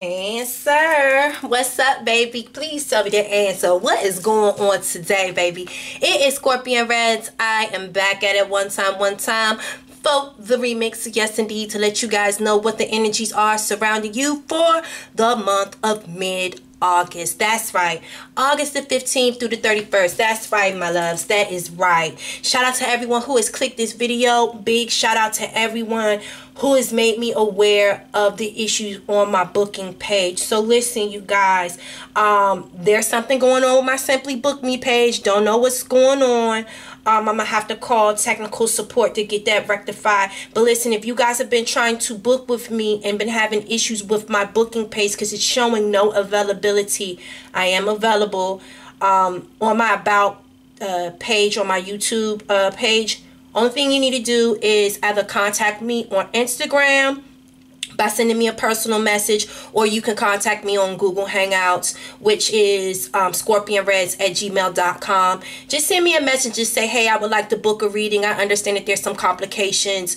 Answer. What's up, baby? Please tell me the answer. What is going on today, baby? It is Scorpion Reddz. I am back at it one time, one time for the remix. Yes, indeed, to let you guys know what the energies are surrounding you for the month of mid August. That's right. August the 15th through the 31st. That's right, my loves. That is right. Shout out to everyone who has clicked this video. Big shout out to everyone who has made me aware of the issues on my booking page. So listen, you guys, um, there's something going on with my Simply Book Me page. Don't know what's going on. Um, I'm going to have to call technical support to get that rectified. But listen, if you guys have been trying to book with me and been having issues with my booking page because it's showing no availability, I am available um, on my About uh, page on my YouTube uh, page. Only thing you need to do is either contact me on Instagram by sending me a personal message or you can contact me on Google Hangouts which is um, scorpionreddz at gmail.com just send me a message just say hey I would like to book a reading. I understand that there's some complications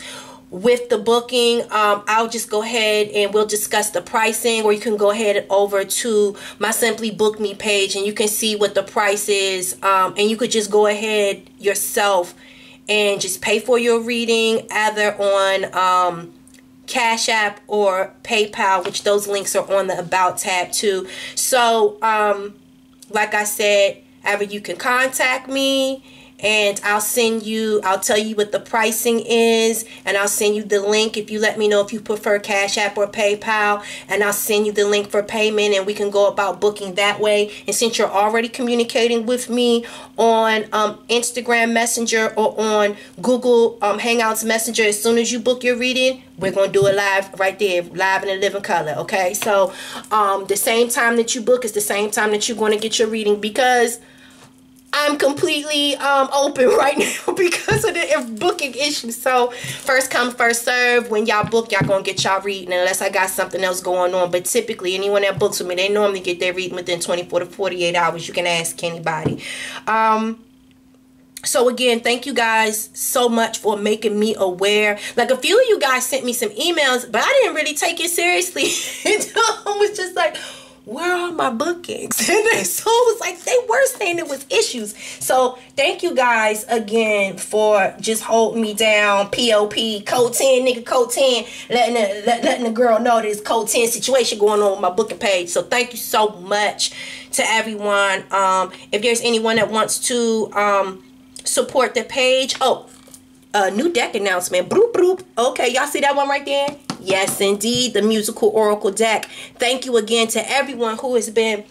with the booking. Um, I'll just go ahead and we'll discuss the pricing or you can go ahead over to my simply book me page and you can see what the price is. Um, and you could just go ahead yourself and just pay for your reading either on um, Cash App or PayPal, which those links are on the About tab too. So, um, like I said, either you can contact me and I'll send you, I'll tell you what the pricing is, and I'll send you the link if you let me know if you prefer Cash App or PayPal, and I'll send you the link for payment, and we can go about booking that way. And since you're already communicating with me on um, Instagram Messenger or on Google um, Hangouts Messenger, as soon as you book your reading, we're going to do it live right there, live in a living color, okay? So um, the same time that you book is the same time that you're going to get your reading because I'm completely um, open right now because of the booking issues. So first come, first serve. When y'all book, y'all gonna get y'all reading unless I got something else going on. But typically, anyone that books with me, they normally get their reading within 24 to 48 hours. You can ask anybody. Um, so again, thank you guys so much for making me aware. Like a few of you guys sent me some emails, but I didn't really take it seriously. I was just like, where are my bookings? And they, so it was like they were saying it was issues. So thank you guys again for just holding me down. POP, code 10, nigga, code 10, letting the, let, letting the girl know this code 10 situation going on with my booking page. So thank you so much to everyone. Um, if there's anyone that wants to um, support the page, oh, a new deck announcement. Broop, broop. Okay, y'all see that one right there? Yes, indeed, the musical oracle deck. Thank you again to everyone who has been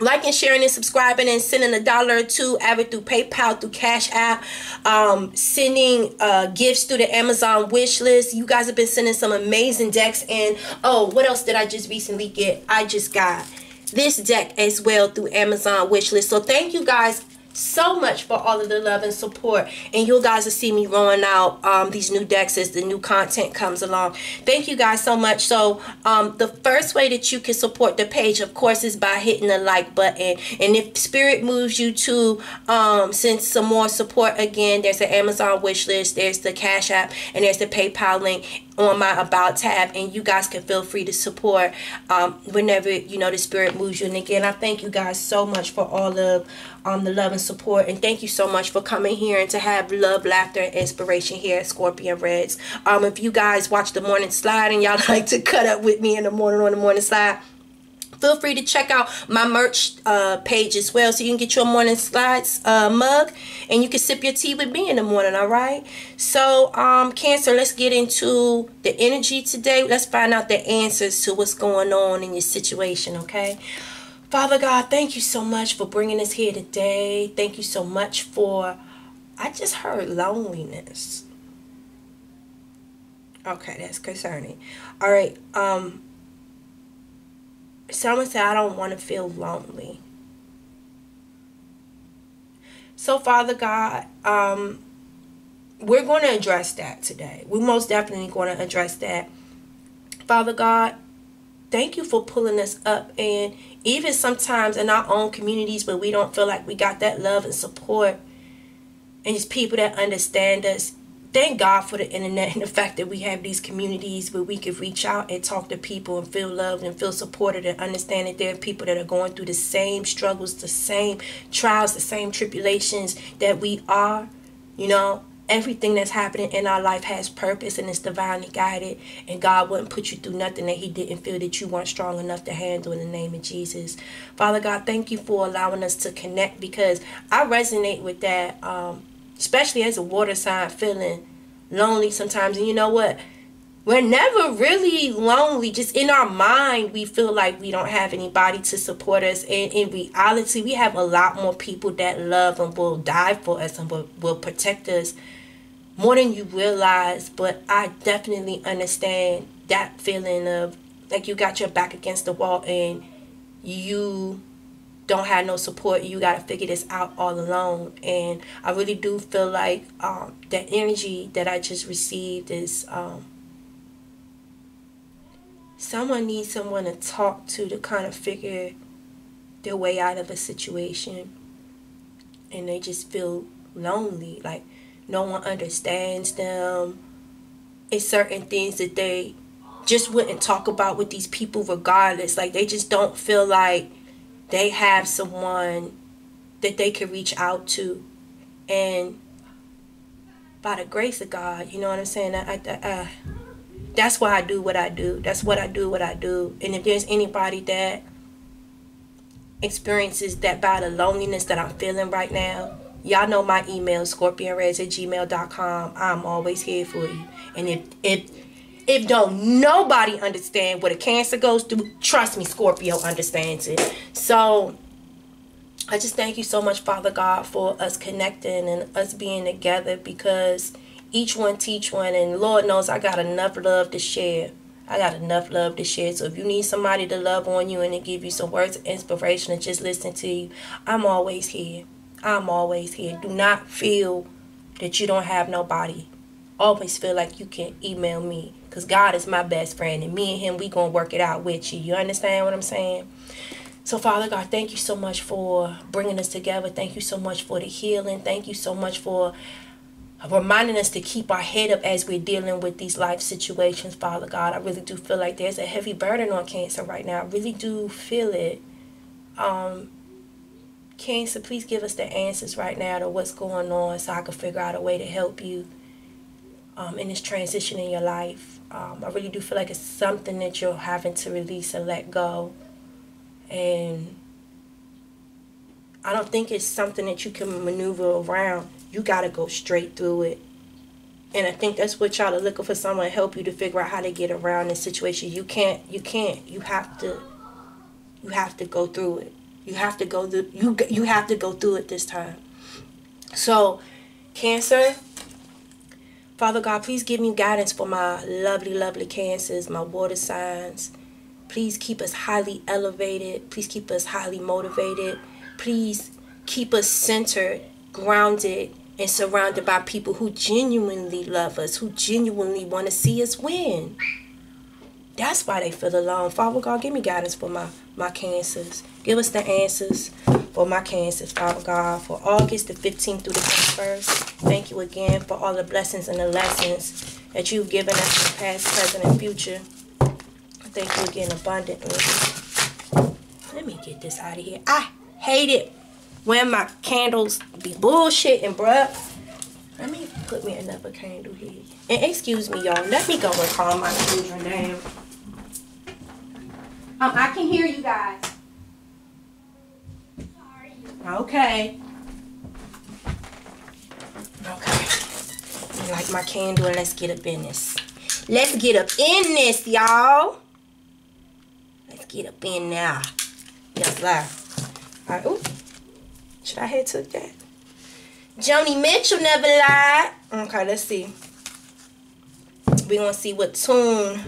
liking, sharing, and subscribing, and sending a dollar or two either through PayPal, through Cash App, um, sending uh, gifts through the Amazon wish list. You guys have been sending some amazing decks. And oh, what else did I just recently get? I just got this deck as well through Amazon wish list. So thank you guys so much for all of the love and support. And you guys will see me rolling out um, these new decks as the new content comes along. Thank you guys so much. So um, the first way that you can support the page, of course, is by hitting the like button. And if Spirit moves you to um, send some more support, again, there's the Amazon wish list, there's the Cash App, and there's the PayPal link on my about tab and you guys can feel free to support um, whenever you know the spirit moves you and again i thank you guys so much for all of um, the love and support. And thank you so much for coming here and to have love, laughter, and inspiration here at Scorpion Reddz. Um, if you guys watch the morning slide and y'all like to cut up with me in the morning on the morning slide, feel free to check out my merch uh, page as well so you can get your morning slides uh, mug and you can sip your tea with me in the morning all right so um cancer let's get into the energy today let's find out the answers to what's going on in your situation okay Father God, thank you so much for bringing us here today. Thank you so much for, I just heard loneliness. Okay, that's concerning. All right, um, someone said, I don't want to feel lonely. So, Father God, um, we're going to address that today. We're most definitely going to address that. Father God, thank you for pulling us up and even sometimes in our own communities where we don't feel like we got that love and support and just people that understand us thank God for the internet and the fact that we have these communities where we can reach out and talk to people and feel loved and feel supported and understand that there are people that are going through the same struggles, the same trials, the same tribulations that we are. You know, everything that's happening in our life has purpose and it's divinely guided. And God wouldn't put you through nothing that He didn't feel that you weren't strong enough to handle in the name of Jesus. Father God, thank you for allowing us to connect because I resonate with that. Um, especially as a water sign feeling lonely sometimes. And you know what? We're never really lonely. Just in our mind we feel like we don't have anybody to support us. And in reality we have a lot more people that love and will die for us and will, will protect us more than you realize. But i definitely understand that feeling of like you got your back against the wall and you don't have no support you got to figure this out all alone. And i really do feel like um, the energy that i just received is um, someone needs someone to talk to to kind of figure their way out of a situation. And they just feel lonely like no one understands them. It's certain things that they just wouldn't talk about with these people regardless. Like they just don't feel like they have someone that they can reach out to. And by the grace of god you know what i'm saying? I, I, I, that's why i do what i do. That's what i do what i do. And if there's anybody that experiences that bout the loneliness that i'm feeling right now y'all know my email scorpionreddz at gmail.com i'm always here for you. And if if if don't nobody understand what a cancer goes through, trust me, Scorpio understands it. So I just thank you so much, Father God, for us connecting and us being together because each one teach one and Lord knows I got enough love to share. I got enough love to share. So if you need somebody to love on you and to give you some words of inspiration and just listen to you, I'm always here. I'm always here. Do not feel that you don't have nobody. Always feel like you can email me because God is my best friend and me and him, we going to work it out with you. You understand what I'm saying? So, Father God, thank you so much for bringing us together. Thank you so much for the healing. Thank you so much for reminding us to keep our head up as we're dealing with these life situations, Father God. I really do feel like there's a heavy burden on cancer right now. I really do feel it. Um, cancer, please give us the answers right now to what's going on so I can figure out a way to help you um, in this transition in your life. Um, I really do feel like it's something that you're having to release and let go. And I don't think it's something that you can maneuver around. You got to go straight through it. And I think that's what y'all are looking for someone to help you to figure out how to get around this situation. You can't, you can't, you have to, you have to go through it. You have to go through, you, you have to go through it this time. So, Cancer, Father God, please give me guidance for my lovely, lovely cancers, my water signs. Please keep us highly elevated. Please keep us highly motivated. Please keep us centered, grounded, and surrounded by people who genuinely love us, who genuinely want to see us win. That's why they feel alone. Father God, give me guidance for my, my cancers. Give us the answers for my cancers, Father God, for August the 15th through the 21st. Thank you again for all the blessings and the lessons that you've given us in the past, present, and future. Thank you again abundantly. Let me get this out of here. I hate it when my candles be bullshitting, bruh. Let me put me another candle here. And excuse me, y'all. Let me go and calm my children down. Um, I can hear you guys. Okay. Okay. Light my candle and let's get up in this. Let's get up in this, y'all. Let's get up in now. Yes, sir. All right. Ooh. Should I have took that? Joni Mitchell never lied. Okay, let's see. We're going to see what tune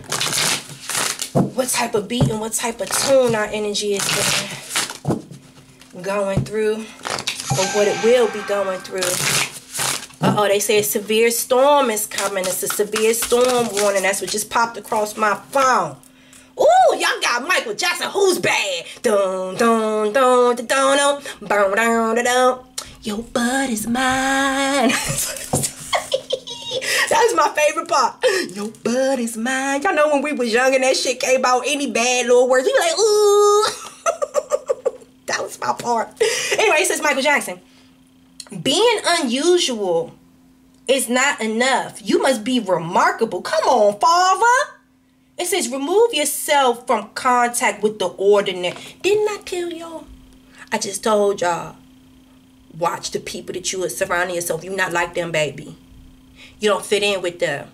what type of beat and what type of tune our energy is going through or what it will be going through. Uh-oh, they say a severe storm is coming. It's a severe storm warning. That's what just popped across my phone. Ooh, y'all got Michael Jackson. Who's bad? Dun, dun, dun, dun, dun, dun, dun, dun, dun, dun. Your butt is mine. that was my favorite part. Your butt is mine. Y'all know when we was young and that shit came out, any bad little words, we like, ooh. That was my part. Anyway, it says Michael Jackson. Being unusual is not enough. You must be remarkable. Come on, father. It says remove yourself from contact with the ordinary. Didn't I tell y'all? I just told y'all. Watch the people that you are surrounding yourself. You're not like them, baby. You don't fit in with them.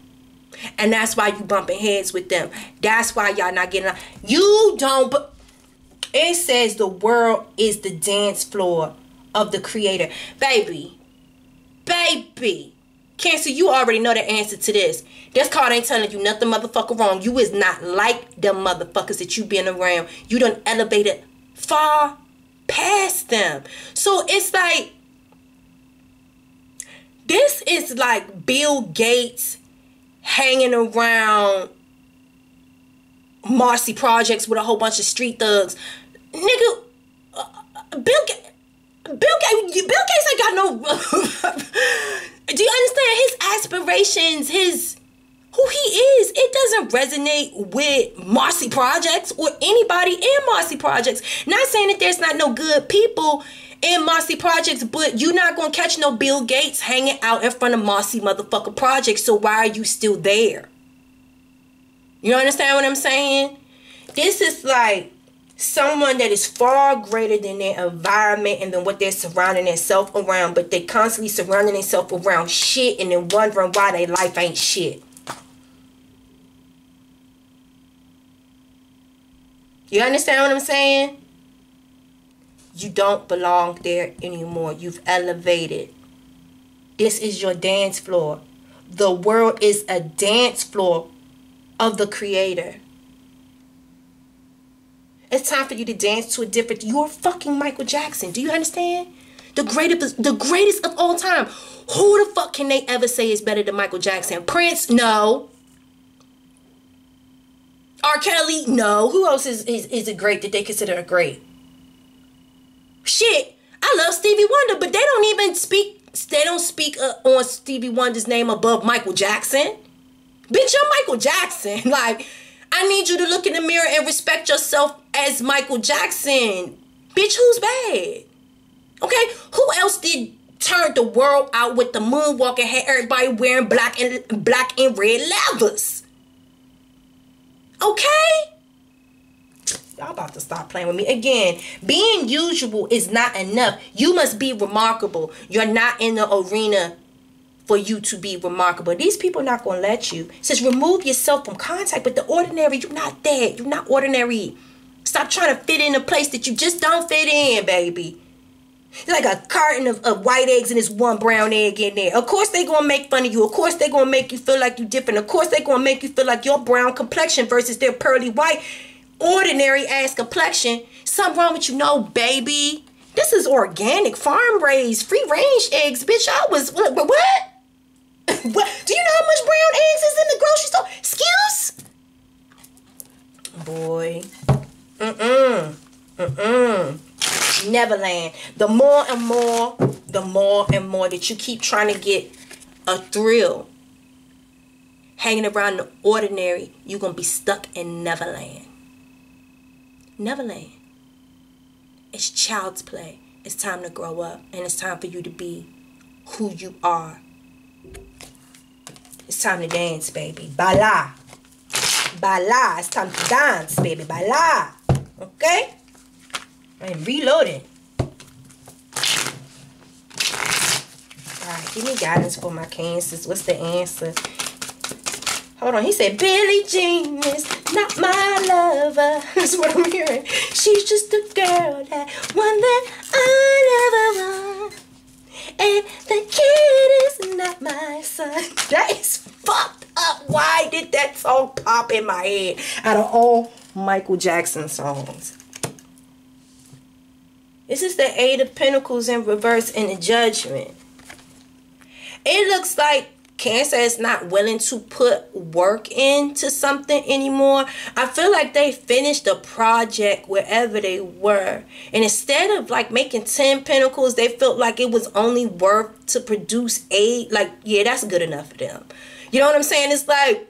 And that's why you bumping heads with them. That's why y'all not getting out. You don't. It says the world is the dance floor of the creator. Baby. Baby. Cancer, you already know the answer to this. This card ain't telling you nothing motherfucker wrong. You is not like them motherfuckers that you been around. You done elevated far past them. So it's like this is like Bill Gates hanging around Marcy Projects with a whole bunch of street thugs. Nigga, uh, Bill Gates. Bill Bill Gates ain't got no. do you understand his aspirations? His who he is. It doesn't resonate with Marcy Projects or anybody in Marcy Projects. Not saying that there's not no good people in Marcy Projects, but you're not gonna catch no Bill Gates hanging out in front of Marcy motherfucker Projects. So why are you still there? You understand what I'm saying? This is like someone that is far greater than their environment and than what they're surrounding themselves around, but they constantly surrounding themselves around shit and then wondering why their life ain't shit. You understand what I'm saying? You don't belong there anymore. You've elevated. This is your dance floor. The world is a dance floor of the creator. It's time for you to dance to a different you're fucking Michael Jackson. Do you understand? The greatest the greatest of all time. Who the fuck can they ever say is better than Michael Jackson? Prince? No. R. Kelly? No. Who else is, is, is it great that they consider a great? Shit. I love Stevie Wonder, but they don't even speak they don't speak uh, on Stevie Wonder's name above Michael Jackson. Bitch, I'm Michael Jackson. Like, I need you to look in the mirror and respect yourself as Michael Jackson. Bitch, who's bad? Okay? Who else did turn the world out with the moonwalk and had everybody wearing black and black and red leathers? Okay? Y'all about to stop playing with me. Again, being usual is not enough. You must be remarkable. You're not in the arena for you to be remarkable. These people are not going to let you. It says remove yourself from contact with the ordinary. You're not that. You're not ordinary. Stop trying to fit in a place that you just don't fit in, baby. It's like a carton of, of white eggs and this one brown egg in there. Of course they gonna make fun of you. Of course they gonna make you feel like you're different. Of course they gonna make you feel like your brown complexion versus their pearly white, ordinary ass complexion. Something wrong with you, no, baby. This is organic, farm raised, free range eggs, bitch. I was what? what? what? Do you know how much brown eggs is in the grocery store? Excuse? Boy. Mm-mm. Mm-mm. Neverland. The more and more, the more and more that you keep trying to get a thrill hanging around the ordinary, you're going to be stuck in Neverland. Neverland. It's child's play. It's time to grow up. And it's time for you to be who you are. It's time to dance, baby. Bala. Bala. It's time to dance, baby. Bala. Okay? I'm reloading. Alright, give me guidance for my cancers. What's the answer? Hold on. He said, Billie Jean is not my lover. That's what I'm hearing. She's just a girl that one that I never. And the kid is not my son. That is fucked up. Why did that song pop in my head out of all Michael Jackson songs? This is the Eight of Pentacles in reverse in the Judgment. It looks like cancer is not willing to put work into something anymore. I feel like they finished the project wherever they were. And instead of like making 10 pentacles, they felt like it was only worth to produce eight. Like, yeah, that's good enough for them. You know what I'm saying? It's like,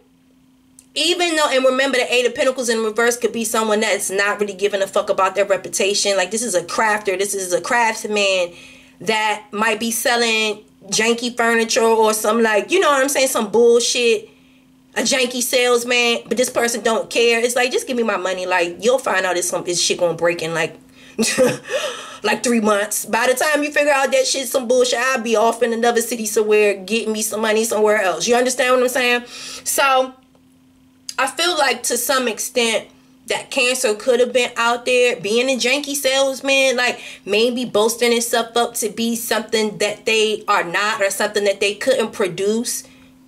even though, and remember, the Eight of Pentacles in reverse could be someone that's not really giving a fuck about their reputation. Like, this is a crafter, this is a craftsman that might be selling janky furniture or some like you know what I'm saying? Some bullshit. A janky salesman but this person don't care. It's like just give me my money. Like you'll find out this some this shit gonna break in like like three months. By the time you figure out that shit some bullshit I'll be off in another city somewhere getting me some money somewhere else. You understand what I'm saying? So I feel like to some extent that cancer could have been out there being a janky salesman, like maybe boasting itself up to be something that they are not or something that they couldn't produce.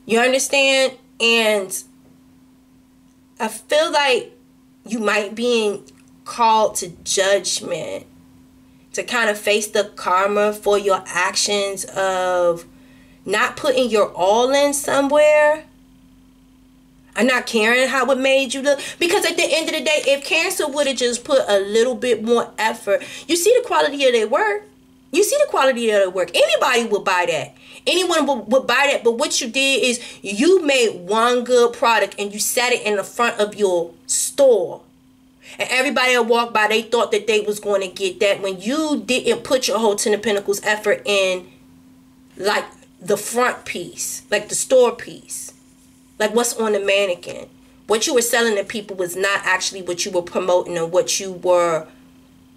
You understand? And I feel like you might be in called to judgment to kind of face the karma for your actions of not putting your all in somewhere I'm not caring how it made you look. Because at the end of the day, if cancer would have just put a little bit more effort, you see the quality of their work. You see the quality of their work. Anybody would buy that. Anyone would, would buy that. But what you did is you made one good product and you set it in the front of your store. And everybody that walked by, they thought that they was going to get that. When you didn't put your whole Ten of Pentacles effort in, like the front piece, like the store piece like what's on the mannequin. What you were selling to people was not actually what you were promoting or what you were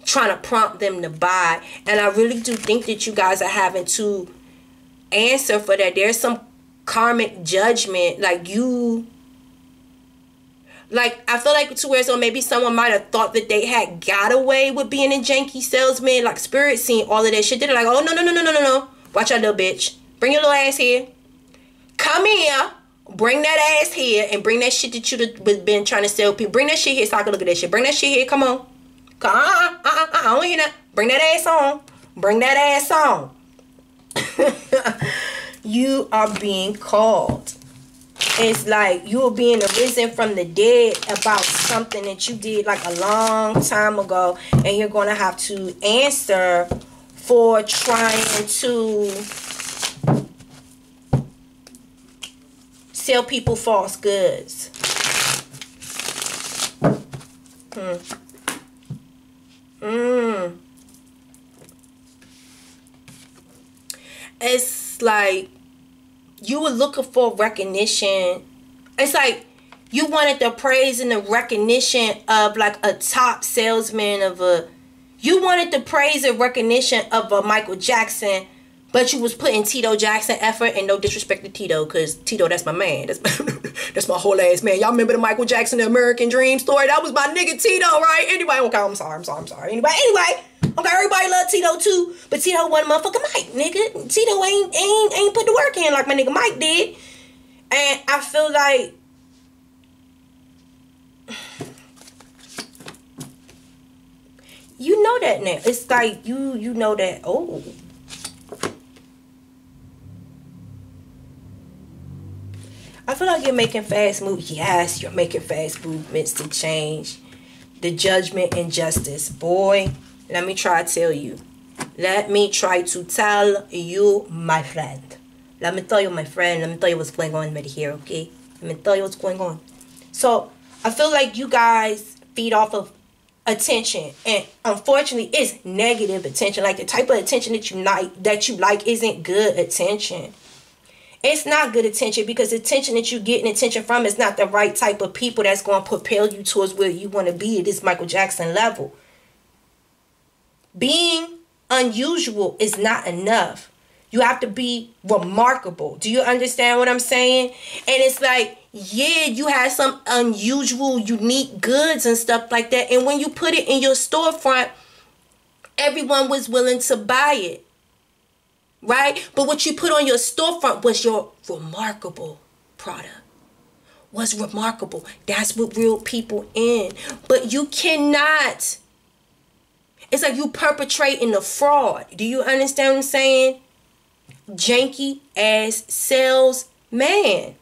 trying to prompt them to buy. And I really do think that you guys are having to answer for that. There's some karmic judgment. Like you like I feel like to where so maybe someone might have thought that they had got away with being a janky salesman, like spirit seeing all of that shit. They're like, oh no no no no no no no. Watch out little bitch. Bring your little ass here. Come here. Bring that ass here and bring that shit that you've been trying to sell people. Bring that shit here so I can look at that shit. Bring that shit here. Come on. Uh uh uh uh. I don't hear that. Bring that ass on. Bring that ass on. you are being called. It's like you are being arisen from the dead about something that you did like a long time ago, and you're going to have to answer for trying to sell people false goods. Hmm. Mm. It's like you were looking for recognition. It's like you wanted the praise and the recognition of like a top salesman of a you wanted the praise and recognition of a Michael Jackson but you was putting Tito Jackson effort and no disrespect to Tito, cause Tito, that's my man. That's my, that's my whole ass man. Y'all remember the Michael Jackson, the American Dream story? That was my nigga Tito, right? Anyway, okay, I'm sorry, I'm sorry, I'm sorry. Anyway, anyway, okay, everybody love Tito too, but Tito wasn't motherfucking Mike, nigga. Tito ain't ain't ain't put the work in like my nigga Mike did, and I feel like. You know that now. It's like you you know that. Oh, I feel like you're making fast moves. Yes, you're making fast movements to change the judgment and justice. Boy, let me try to tell you. Let me try to tell you, my friend. Let me tell you, my friend. Let me tell you what's going on right here, okay? Let me tell you what's going on. So, I feel like you guys feed off of attention and unfortunately it's negative attention like the type of attention that you like that you like isn't good attention it's not good attention because the attention that you're getting attention from is not the right type of people that's going to propel you towards where you want to be at this Michael Jackson level. Being unusual is not enough. You have to be remarkable. Do you understand what I'm saying? And it's like, yeah, you have some unusual, unique goods and stuff like that. And when you put it in your storefront, everyone was willing to buy it right? But what you put on your storefront was your remarkable product. Was remarkable. That's what real people in. But you cannot. It's like you perpetrating the fraud. Do you understand what I'm saying? Janky ass sales Man.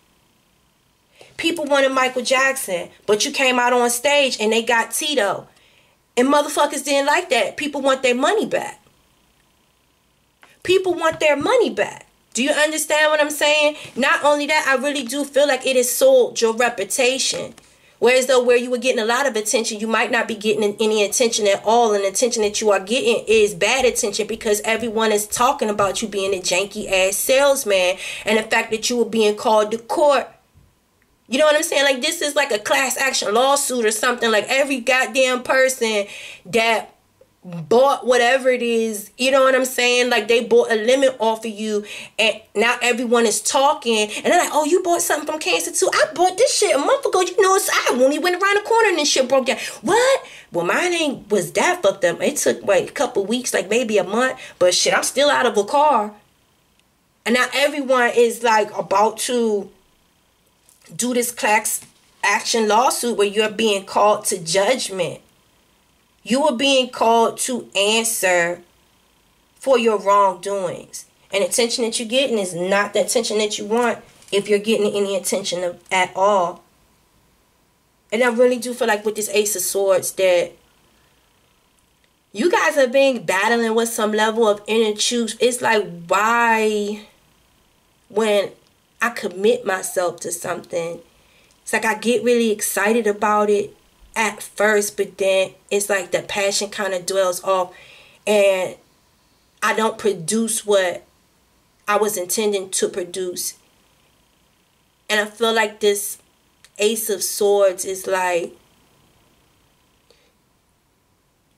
People wanted Michael Jackson, but you came out on stage and they got Tito. And motherfuckers didn't like that. People want their money back. People want their money back. Do you understand what I'm saying? Not only that, I really do feel like it has sold your reputation. Whereas though where you were getting a lot of attention, you might not be getting any attention at all. And the attention that you are getting is bad attention because everyone is talking about you being a janky ass salesman and the fact that you were being called to court. You know what I'm saying? Like this is like a class action lawsuit or something. Like every goddamn person that bought whatever it is, you know what I'm saying? Like they bought a limit off of you and now everyone is talking and they're like, oh, you bought something from Cancer too. I bought this shit a month ago. You know, it's, I only went around the corner and this shit broke down. What? Well, mine ain't was that fucked up. It took like a couple weeks, like maybe a month, but shit, I'm still out of a car. And now everyone is like about to do this class action lawsuit where you're being called to judgment you are being called to answer for your wrongdoings. And attention that you're getting is not the attention that you want if you're getting any attention of, at all. And I really do feel like with this Ace of Swords that you guys are being battling with some level of inner truth. It's like why when I commit myself to something, it's like I get really excited about it at first, but then it's like the passion kind of dwells off and I don't produce what I was intending to produce. And I feel like this Ace of Swords is like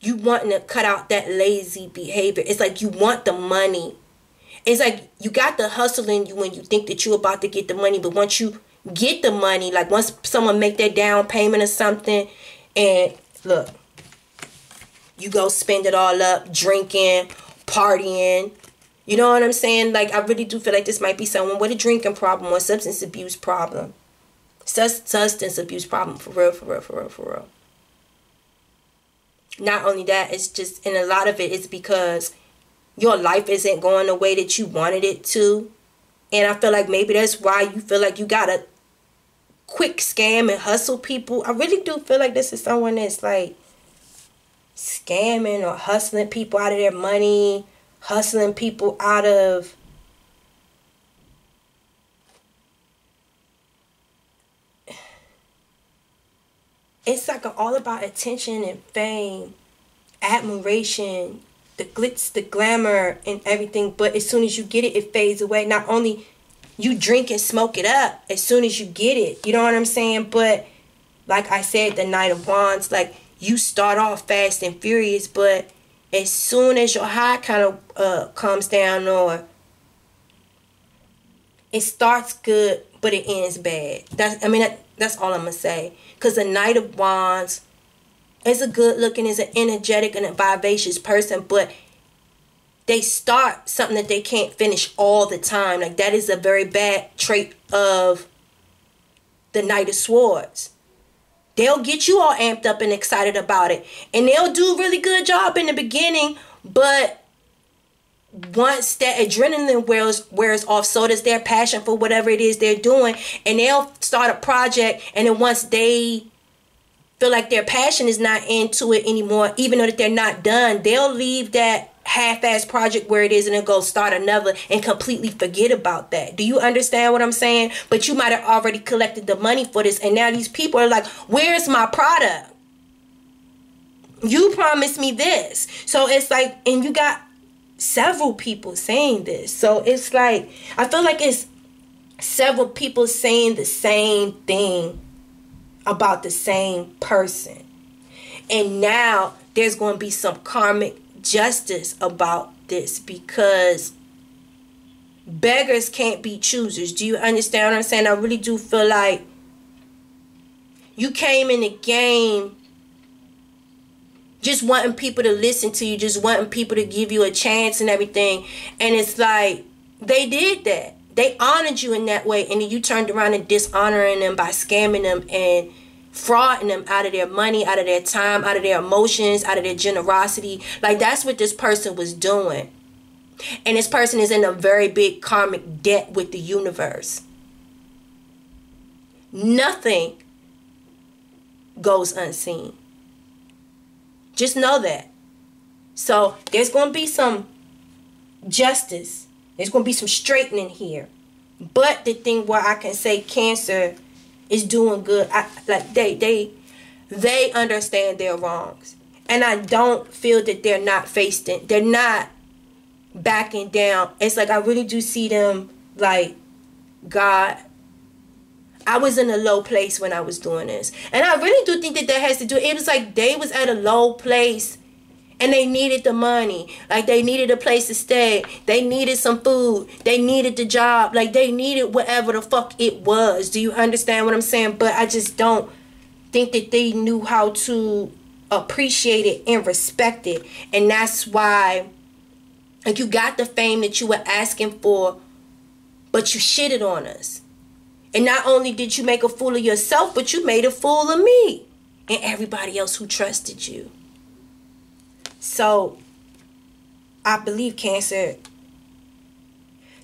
you wanting to cut out that lazy behavior. It's like you want the money. It's like you got the hustle in you when you think that you're about to get the money, but once you get the money like once someone make that down payment or something and look you go spend it all up drinking partying you know what i'm saying? Like i really do feel like this might be someone with a drinking problem or substance abuse problem. Substance abuse problem for real for real for real for real. Not only that it's just and a lot of it is because your life isn't going the way that you wanted it to. And i feel like maybe that's why you feel like you gotta quick scam and hustle people. I really do feel like this is someone that's like scamming or hustling people out of their money, hustling people out of it's like all about attention and fame, admiration, the glitz, the glamour, and everything. But as soon as you get it, it fades away. Not only you drink and smoke it up as soon as you get it. You know what I'm saying? But like I said, the Knight of Wands, like you start off fast and furious, but as soon as your high kind of uh, comes down or it starts good, but it ends bad. That's I mean that, that's all I'm gonna say. Cause the Knight of Wands is a good looking, is an energetic and a vivacious person, but they start something that they can't finish all the time. Like that is a very bad trait of the Knight of Swords. They'll get you all amped up and excited about it. And they'll do a really good job in the beginning, but once that adrenaline wears wears off, so does their passion for whatever it is they're doing. And they'll start a project and then once they feel like their passion is not into it anymore, even though that they're not done, they'll leave that half-ass project where it is and then go start another and completely forget about that. Do you understand what I'm saying? But you might have already collected the money for this and now these people are like, "Where's my product?" You promised me this. So it's like and you got several people saying this. So it's like I feel like it's several people saying the same thing about the same person. And now there's going to be some karmic justice about this because beggars can't be choosers. Do you understand what I'm saying? I really do feel like you came in the game just wanting people to listen to you, just wanting people to give you a chance and everything. And it's like they did that. They honored you in that way, and then you turned around and dishonoring them by scamming them and frauding them out of their money, out of their time, out of their emotions, out of their generosity. Like that's what this person was doing. And this person is in a very big karmic debt with the universe. Nothing goes unseen. Just know that. So there's going to be some justice. There's going to be some straightening here. But the thing where I can say cancer is doing good, I, like they they they understand their wrongs, and I don't feel that they're not facing. They're not backing down. It's like I really do see them like God. I was in a low place when I was doing this, and I really do think that that has to do. It was like they was at a low place and they needed the money. Like they needed a place to stay. They needed some food. They needed the job. Like they needed whatever the fuck it was. Do you understand what i'm saying? But i just don't think that they knew how to appreciate it and respect it. And that's why like you got the fame that you were asking for but you shitted on us. And not only did you make a fool of yourself but you made a fool of me and everybody else who trusted you so I believe cancer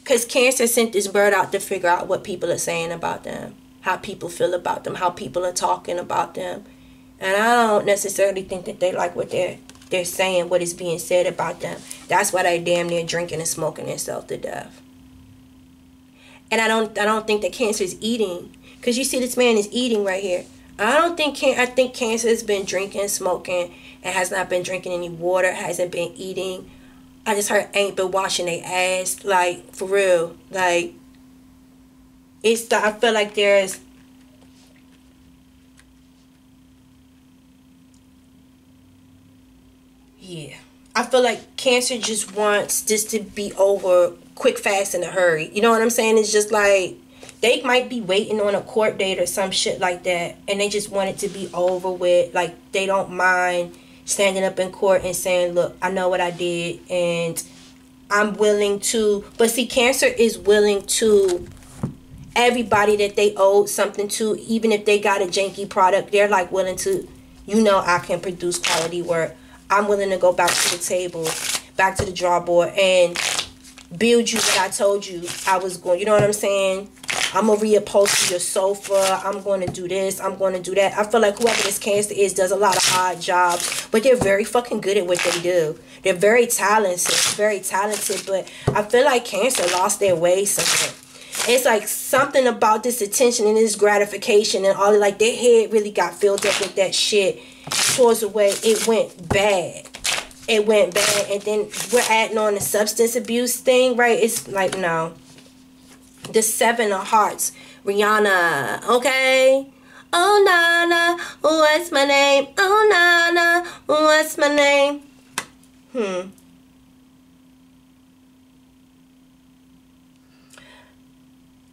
because cancer sent this bird out to figure out what people are saying about them, how people feel about them, how people are talking about them. And I don't necessarily think that they like what they're they're saying, what is being said about them. That's why they damn near drinking and smoking themselves to death. And I don't I don't think that cancer is eating. Cause you see this man is eating right here. I don't think can I think cancer has been drinking, smoking, and has not been drinking any water, hasn't been eating. I just heard ain't been washing their ass, like for real. Like it's I feel like there's Yeah. I feel like cancer just wants this to be over quick, fast, in a hurry. You know what I'm saying? It's just like they might be waiting on a court date or some shit like that and they just want it to be over with. Like they don't mind standing up in court and saying look i know what i did and i'm willing to. But see cancer is willing to everybody that they owe something to even if they got a janky product they're like willing to you know i can produce quality work. I'm willing to go back to the table back to the draw board and build you what i told you i was going you know what i'm saying I'm gonna reupholster your sofa. I'm going to do this. I'm going to do that. I feel like whoever this cancer is does a lot of odd jobs, but they're very fucking good at what they do. They're very talented, very talented. But I feel like cancer lost their way somewhere. It's like something about this attention and this gratification and all like their head really got filled up with that shit towards the way it went bad it went bad and then we're adding on the substance abuse thing right it's like no the seven of hearts. Rihanna okay? Oh nana what's my name? Oh nana what's my name? Hmm.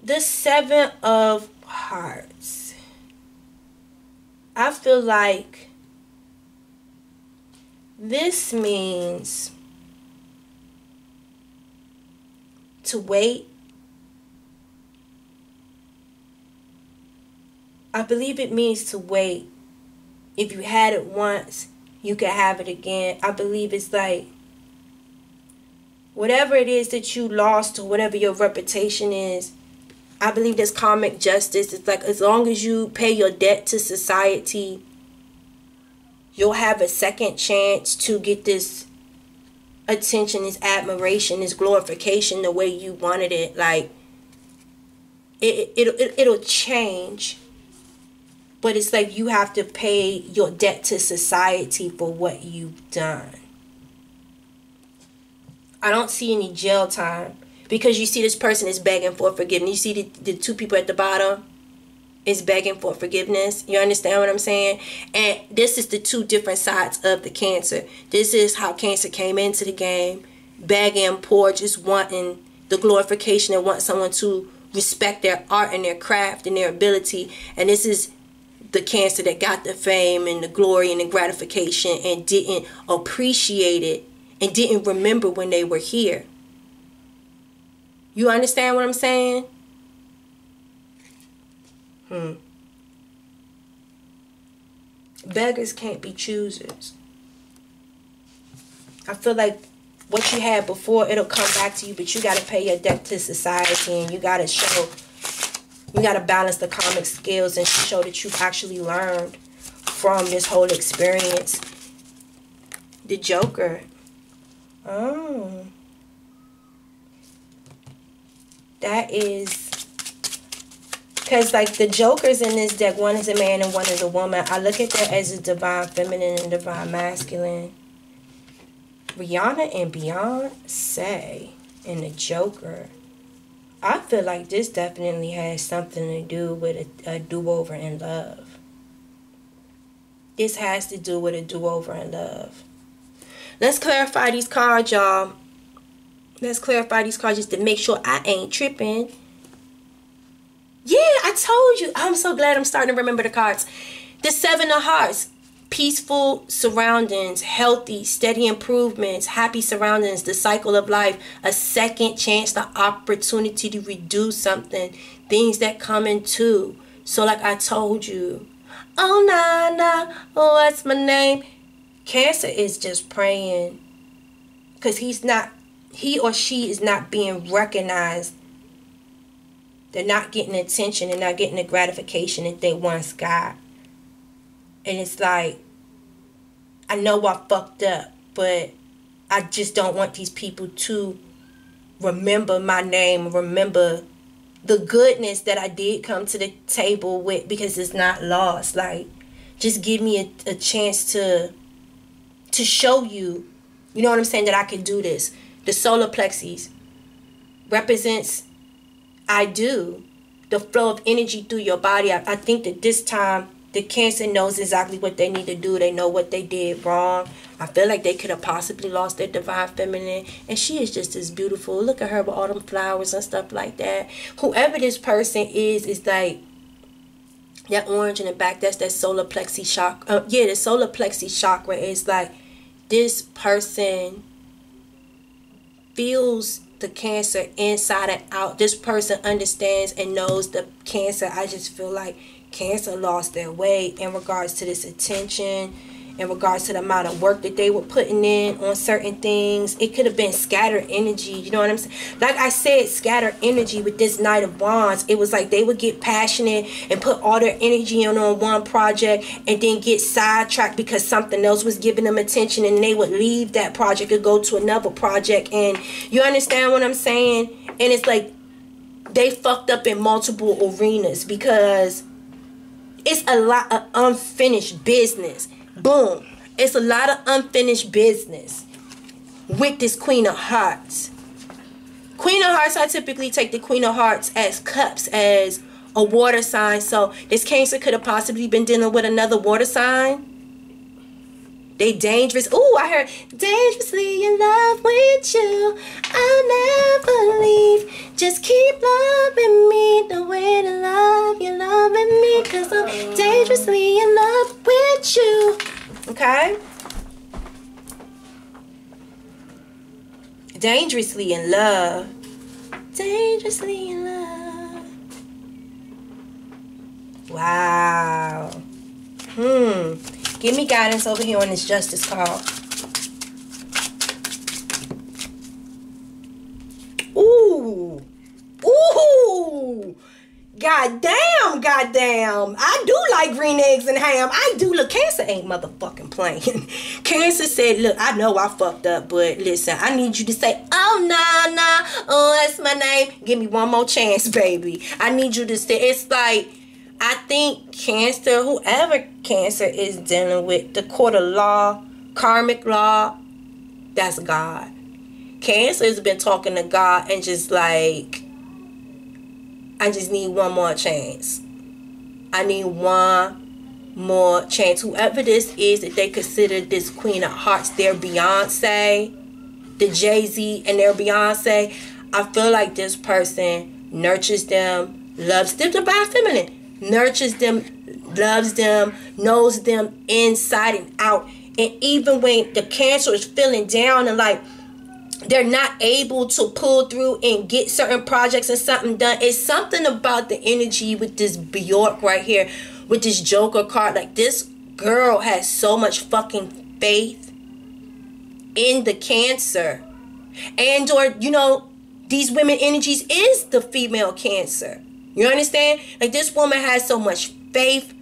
The seven of hearts. I feel like this means to wait I believe it means to wait. If you had it once, you can have it again. I believe it's like whatever it is that you lost or whatever your reputation is. I believe there's karmic justice. It's like as long as you pay your debt to society, you'll have a second chance to get this attention, this admiration, this glorification the way you wanted it. Like it, it, it, it'll change but it's like you have to pay your debt to society for what you've done. I don't see any jail time because you see this person is begging for forgiveness. You see the, the two people at the bottom is begging for forgiveness. You understand what I'm saying? And this is the two different sides of the cancer. This is how cancer came into the game, begging, poor, just wanting the glorification and want someone to respect their art and their craft and their ability. And this is the cancer that got the fame and the glory and the gratification and didn't appreciate it and didn't remember when they were here. You understand what I'm saying? Hmm. Beggars can't be choosers. I feel like what you had before, it'll come back to you, but you got to pay your debt to society and you got to show You got to balance the karmic skills and show that you've actually learned from this whole experience. The Joker. Oh. That is because, like, the jokers in this deck, one is a man and one is a woman. I look at that as a divine feminine and divine masculine. Rihanna and Beyonce and the Joker. I feel like this definitely has something to do with a, a do-over in love. This has to do with a do-over in love. Let's clarify these cards, y'all. Let's clarify these cards just to make sure I ain't tripping. Yeah, I told you. I'm so glad I'm starting to remember the cards. The Seven of Hearts. Peaceful surroundings, healthy, steady improvements, happy surroundings, the cycle of life, a second chance, the opportunity to redo something, things that come into. So, like I told you, oh, nah, nah, oh, what's my name? Cancer is just praying because he's not, he or she is not being recognized they're not getting attention and not getting the gratification that they once got. And it's like, I know I fucked up, but I just don't want these people to remember my name, remember the goodness that I did come to the table with because it's not lost. Like, just give me a, a chance to to show you, you know what I'm saying, that I can do this. The solar plexus represents I do. The flow of energy through your body. I, I think that this time the cancer knows exactly what they need to do. They know what they did wrong. I feel like they could have possibly lost their divine feminine. And she is just as beautiful. Look at her with all them flowers and stuff like that. Whoever this person is, is like that orange in the back. That's that solar plexus chakra. Uh, yeah, the solar plexus chakra is like this person feels the cancer inside and out. This person understands and knows the cancer. I just feel like cancer lost their way in regards to this attention in regards to the amount of work that they were putting in on certain things. It could have been scattered energy. You know what I'm saying? Like I said, scattered energy with this Knight of Wands. It was like they would get passionate and put all their energy on, on one project and then get sidetracked because something else was giving them attention and they would leave that project and go to another project. And you understand what I'm saying? And it's like they fucked up in multiple arenas because it's a lot of unfinished business Boom. It's a lot of unfinished business with this Queen of Hearts. Queen of Hearts, I typically take the Queen of Hearts as cups, as a water sign. So this Cancer could have possibly been dealing with another water sign. They dangerous. Ooh, I heard dangerously in love with you. I'll never leave. Just keep loving me the way to love you, loving me. Cause I'm dangerously in love with you. Okay? Dangerously in love. Dangerously in love. Wow. Give me guidance over here on this justice call. Ooh. Ooh. God damn, god damn. I do like green eggs and ham. I do. Look, Cancer ain't motherfucking playing. Cancer said, look, I know I fucked up, but listen, I need you to say, oh, nah, nah. Oh, that's my name. Give me one more chance, baby. I need you to say, it's like, I think Cancer, whoever Cancer is dealing with, the court of law, karmic law, that's God. Cancer has been talking to God and just like, I just need one more chance. I need one more chance. Whoever this is that they consider this Queen of Hearts their Beyonce, the Jay Z and their Beyonce, I feel like this person nurtures them, loves them, the by feminine, nurtures them, loves them, knows them inside and out. And even when the cancer is feeling down and like they're not able to pull through and get certain projects and something done. It's something about the energy with this Bjork right here, with this Joker card. Like this girl has so much fucking faith in the cancer. And or, you know, these women energies is the female cancer. You understand? Like this woman has so much faith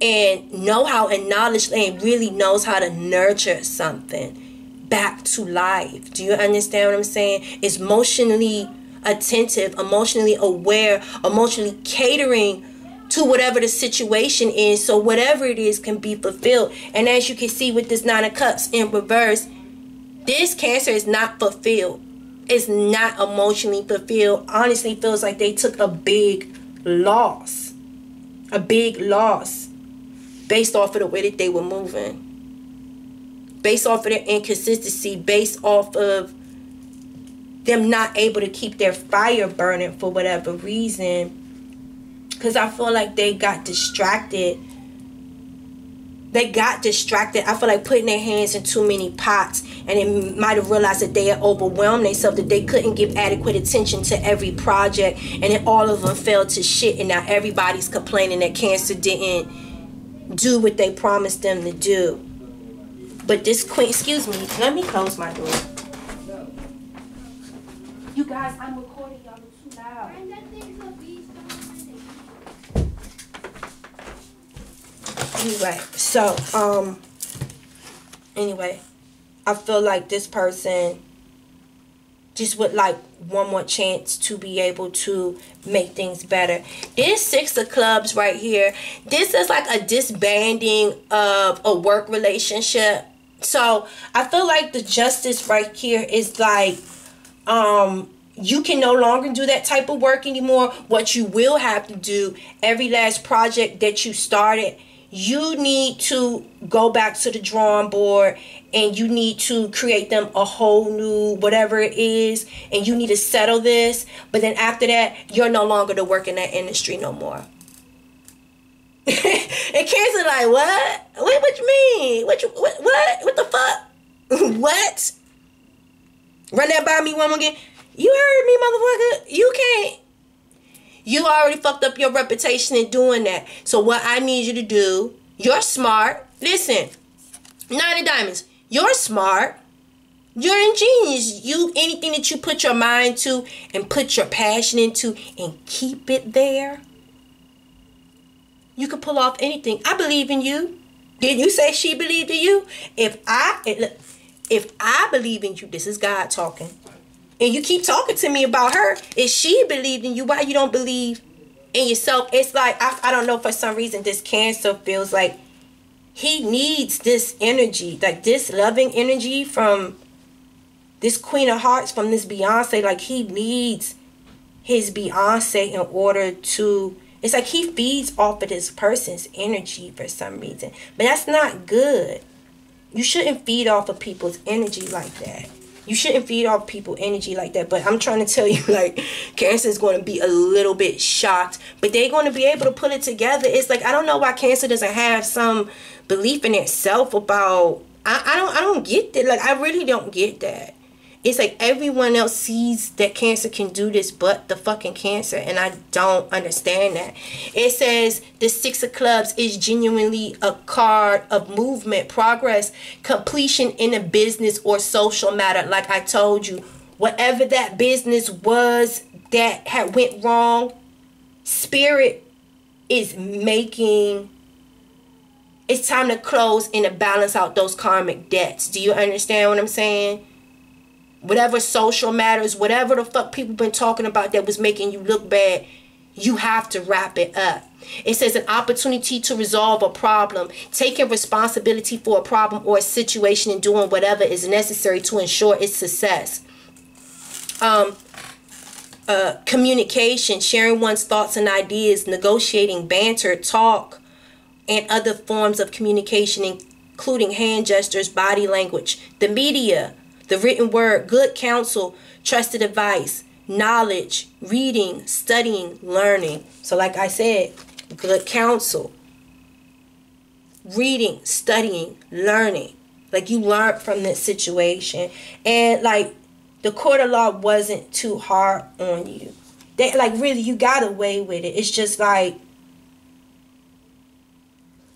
and know-how and knowledge and really knows how to nurture something back to life. Do you understand what I'm saying? It's emotionally attentive, emotionally aware, emotionally catering to whatever the situation is so whatever it is can be fulfilled. And as you can see with this nine of cups in reverse, this cancer is not fulfilled. It's not emotionally fulfilled. Honestly feels like they took a big loss. A big loss based off of the way that they were moving. Based off of their inconsistency, based off of them not able to keep their fire burning for whatever reason. Because I feel like they got distracted. They got distracted. I feel like putting their hands in too many pots and they might have realized that they had overwhelmed themselves, that they couldn't give adequate attention to every project, and then all of them fell to shit, and now everybody's complaining that cancer didn't do what they promised them to do. But this queen, excuse me, let me close my door. You guys, I'm recording Anyway, so um anyway, I feel like this person just would like one more chance to be able to make things better. This six of clubs right here, this is like a disbanding of a work relationship. So I feel like the justice right here is like um you can no longer do that type of work anymore what you will have to do every last project that you started you need to go back to the drawing board and you need to create them a whole new whatever it is and you need to settle this but then after that you're no longer to work in that industry no more and kids are like what what what you mean what you what what, what the fuck what Run that by me one more again. You heard me, motherfucker. You can't. You already fucked up your reputation in doing that. So what I need you to do, you're smart. Listen, nine of diamonds. You're smart. You're ingenious. You anything that you put your mind to and put your passion into and keep it there. You can pull off anything. I believe in you. Did you say she believed in you? If I if I believe in you, this is God talking, and you keep talking to me about her, if she believed in you, why you don't believe in yourself? It's like, I, I don't know, for some reason, this cancer feels like he needs this energy, like this loving energy from this Queen of Hearts, from this Beyonce. Like, he needs his Beyonce in order to. It's like he feeds off of this person's energy for some reason. But that's not good. You shouldn't feed off of people's energy like that. You shouldn't feed off people energy like that. But I'm trying to tell you, like, Cancer is going to be a little bit shocked, but they're going to be able to put it together. It's like I don't know why Cancer doesn't have some belief in itself about. I, I don't I don't get that. Like I really don't get that it's like everyone else sees that cancer can do this but the fucking cancer and i don't understand that. It says the six of clubs is genuinely a card of movement progress completion in a business or social matter. Like i told you whatever that business was that had went wrong spirit is making it's time to close and to balance out those karmic debts. Do you understand what i'm saying whatever social matters, whatever the fuck people been talking about that was making you look bad, you have to wrap it up. It says an opportunity to resolve a problem, taking responsibility for a problem or a situation and doing whatever is necessary to ensure its success. Um, uh, communication, sharing one's thoughts and ideas, negotiating, banter, talk, and other forms of communication, including hand gestures, body language. The media, the written word, good counsel, trusted advice, knowledge, reading, studying, learning. So, like I said, good counsel, reading, studying, learning. Like you learned from this situation. And like the court of law wasn't too hard on you. They like really you got away with it. It's just like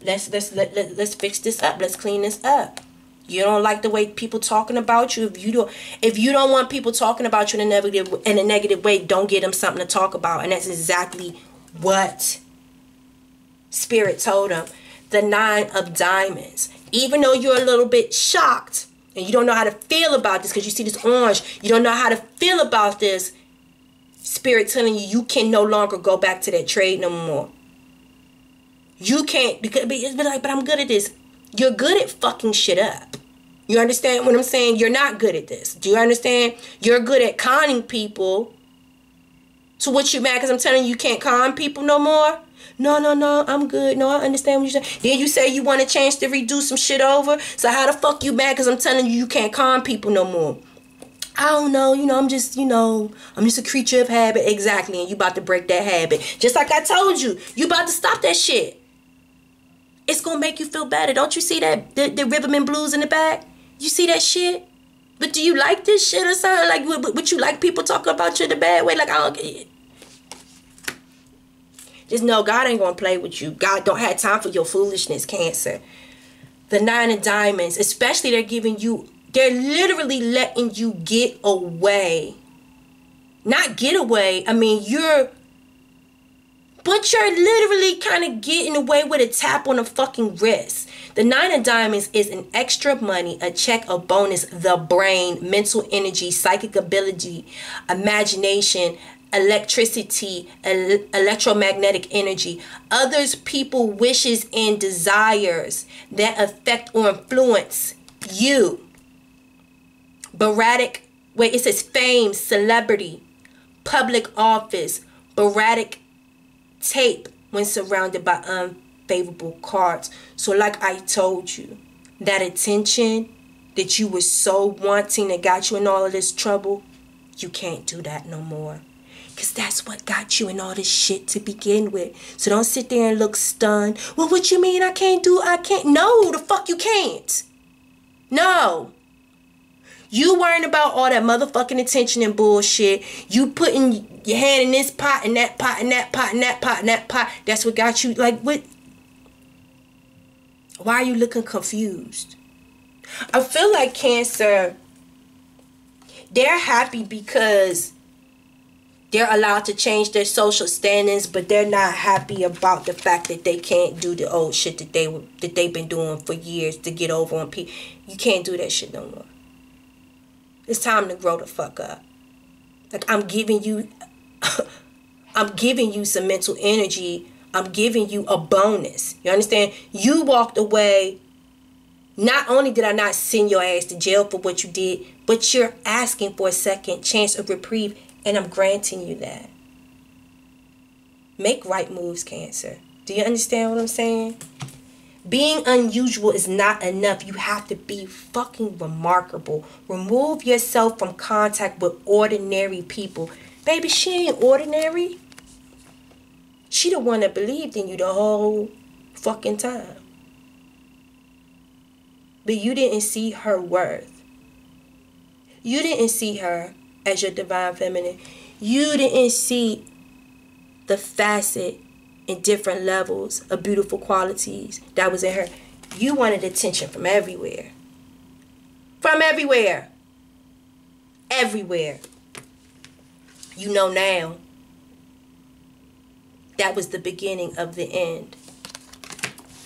let's let's let, let, let's fix this up. Let's clean this up. You don't like the way people talking about you. If you don't, if you don't want people talking about you in a negative in a negative way, don't get them something to talk about. And that's exactly what Spirit told him. The nine of diamonds. Even though you're a little bit shocked and you don't know how to feel about this because you see this orange, you don't know how to feel about this. Spirit telling you you can no longer go back to that trade no more. You can't because it's been like, but I'm good at this. You're good at fucking shit up. You understand what I'm saying? You're not good at this. Do you understand? You're good at conning people. So what you mad because I'm telling you you can't con people no more? No, no, no, I'm good. No, I understand what you're saying. Then you say you want a chance to redo some shit over. So how the fuck you mad because I'm telling you you can't con people no more? I don't know, you know, I'm just, you know, I'm just a creature of habit. Exactly. And you about to break that habit. Just like I told you, you about to stop that shit. It's gonna make you feel better. Don't you see that the, the Riverman blues in the back? You see that shit? But do you like this shit or something? Like, would, would you like people talking about you a bad way? Like, I don't get it. Just know God ain't gonna play with you. God don't have time for your foolishness, Cancer. The nine of diamonds, especially they're giving you, they're literally letting you get away. Not get away. I mean, you're but you're literally kind of getting away with a tap on a fucking wrist. The nine of diamonds is an extra money, a check, a bonus, the brain, mental energy, psychic ability, imagination, electricity, el- electromagnetic energy, others, people, wishes, and desires that affect or influence you. Baratic, wait, it says fame, celebrity, public office, baratic tape when surrounded by unfavorable cards. So, like I told you, that attention that you were so wanting that got you in all of this trouble, you can't do that no more. Because that's what got you in all this shit to begin with. So don't sit there and look stunned. Well, what you mean I can't do? I can't. No, the fuck you can't. No. You worrying about all that motherfucking attention and bullshit. You putting your hand in this pot and that pot and that pot and that pot and that pot. That's what got you like what? Why are you looking confused? I feel like cancer. They're happy because they're allowed to change their social standings, but they're not happy about the fact that they can't do the old shit that they that they've been doing for years to get over on people. You can't do that shit no more. It's time to grow the fuck up. Like I'm giving you I'm giving you some mental energy. I'm giving you a bonus. You understand? You walked away. Not only did I not send your ass to jail for what you did, but you're asking for a second chance of reprieve, and I'm granting you that. Make right moves, Cancer. Do you understand what I'm saying? Being unusual is not enough. You have to be fucking remarkable. Remove yourself from contact with ordinary people. Baby, she ain't ordinary. She the one that believed in you the whole fucking time. But you didn't see her worth. You didn't see her as your divine feminine. You didn't see the facet and different levels of beautiful qualities that was in her. You wanted attention from everywhere. From everywhere. Everywhere. You know now. That was the beginning of the end.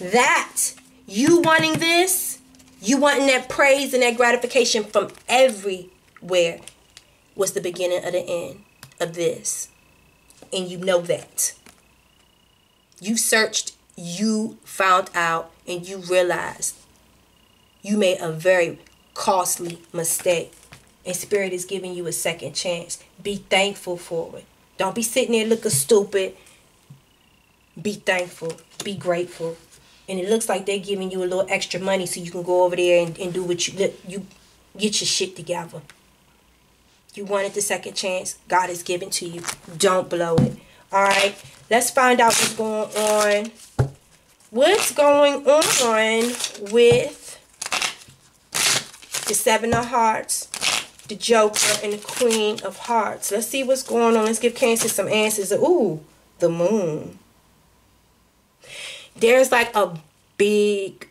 That, you wanting this, you wanting that praise and that gratification from everywhere, was the beginning of the end of this. And you know that. You searched, you found out, and you realized you made a very costly mistake. And Spirit is giving you a second chance. Be thankful for it. Don't be sitting there looking stupid. Be thankful. Be grateful. And it looks like they're giving you a little extra money so you can go over there and, and do what you you get your shit together. You wanted the second chance. God is giving to you. Don't blow it. All right. Let's find out what's going on. What's going on with the Seven of Hearts, the Joker, and the Queen of Hearts? Let's see what's going on. Let's give Cancer some answers. Ooh, the Moon. There's like a big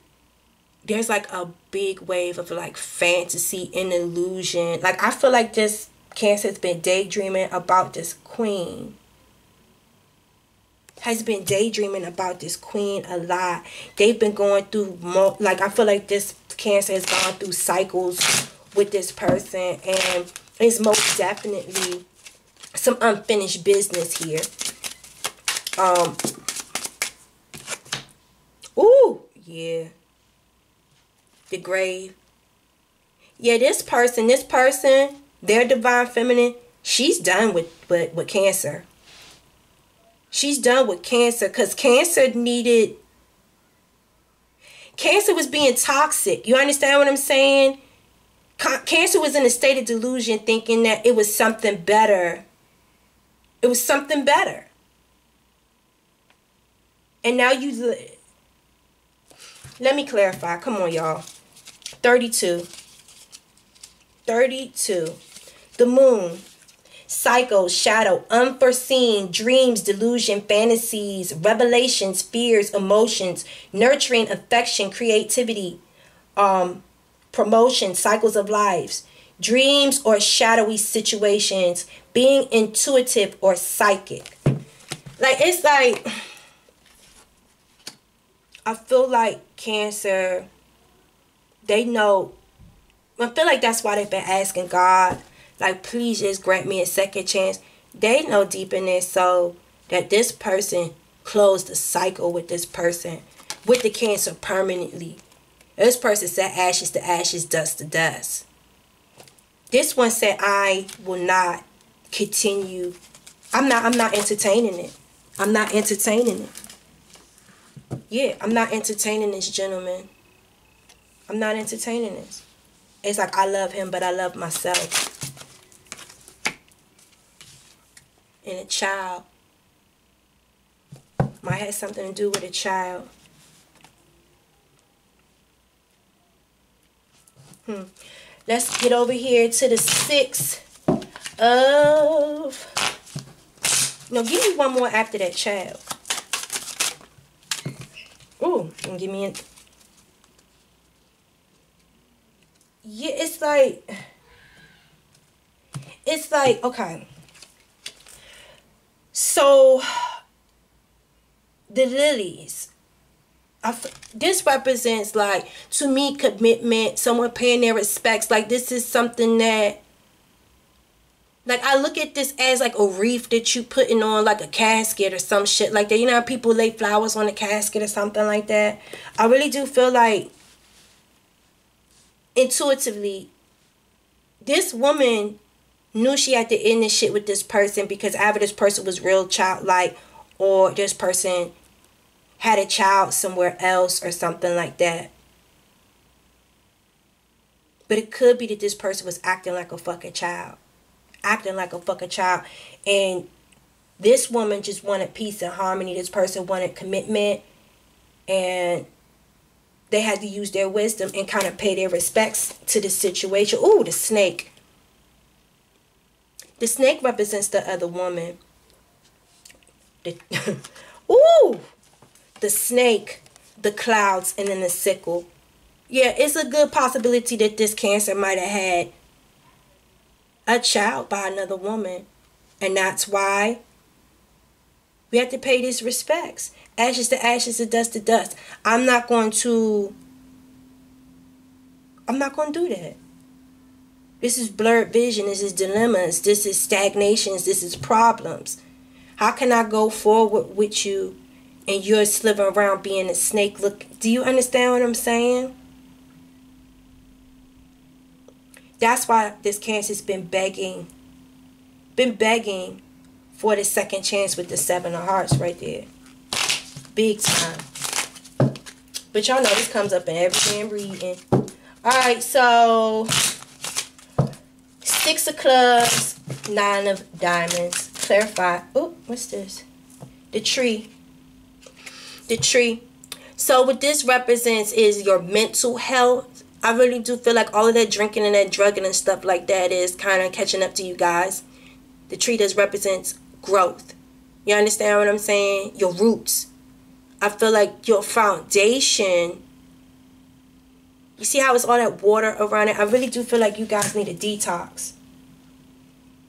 there's like a big wave of like fantasy and illusion. Like I feel like this Cancer's been daydreaming about this queen has been daydreaming about this queen a lot. They've been going through more, like I feel like this cancer has gone through cycles with this person and it's most definitely some unfinished business here. Um Ooh, yeah. The grave. Yeah, this person, this person, their divine feminine, she's done with, with, with cancer. She's done with cancer because cancer needed cancer was being toxic. You understand what I'm saying? Cancer was in a state of delusion thinking that it was something better. It was something better. And now you let me clarify. Come on, y'all. 32. 32. The moon cycle, shadow, unforeseen, dreams, delusion, fantasies, revelations, fears, emotions, nurturing, affection, creativity, um, promotion, cycles of lives, dreams or shadowy situations, being intuitive or psychic. Like, it's like, I feel like Cancer, they know, I feel like that's why they've been asking God like, please just grant me a second chance. They know deep in their soul that this person closed the cycle with this person, with the cancer permanently. This person said ashes to ashes, dust to dust. This one said, I will not continue. I'm not I'm not entertaining it. I'm not entertaining it. Yeah, I'm not entertaining this gentleman. I'm not entertaining this. It's like I love him, but I love myself. And a child might have something to do with a child. Hmm. Let's get over here to the six of. No, give me one more after that child. Ooh, and give me an. Yeah, it's like. It's like, okay. So the lilies. this represents like to me commitment, someone paying their respects. Like this is something that like I look at this as like a wreath that you putting on like a casket or some shit like that. You know people lay flowers on a casket or something like that. I really do feel like intuitively this woman knew she had to end this shit with this person because either this person was real childlike or this person had a child somewhere else or something like that. But it could be that this person was acting like a fucking child. Acting like a fucking child. And this woman just wanted peace and harmony. This person wanted commitment. And they had to use their wisdom and kind of pay their respects to the situation. Ooh, the snake. The snake represents the other woman. The, ooh, the snake, the clouds, and then the sickle. Yeah, it's a good possibility that this cancer might have had a child by another woman. And that's why we have to pay these respects. Ashes to ashes and dust to dust. I'm not going to I'm not going to do that. This is blurred vision. This is dilemmas. This is stagnations. This is problems. How can I go forward with you and you're slithering around being a snake? Look, do you understand what I'm saying? That's why this cancer's been begging, been begging for the second chance with the seven of hearts right there. Big time. But y'all know this comes up in every damn reading. Alright, so Six of clubs, nine of diamonds. Clarify. Oh, what's this? The tree. The tree. So what this represents is your mental health. I really do feel like all of that drinking and that drugging and stuff like that is kind of catching up to you guys. The tree does represents growth. You understand what I'm saying? Your roots. I feel like your foundation you see how it's all that water around it? I really do feel like you guys need a detox.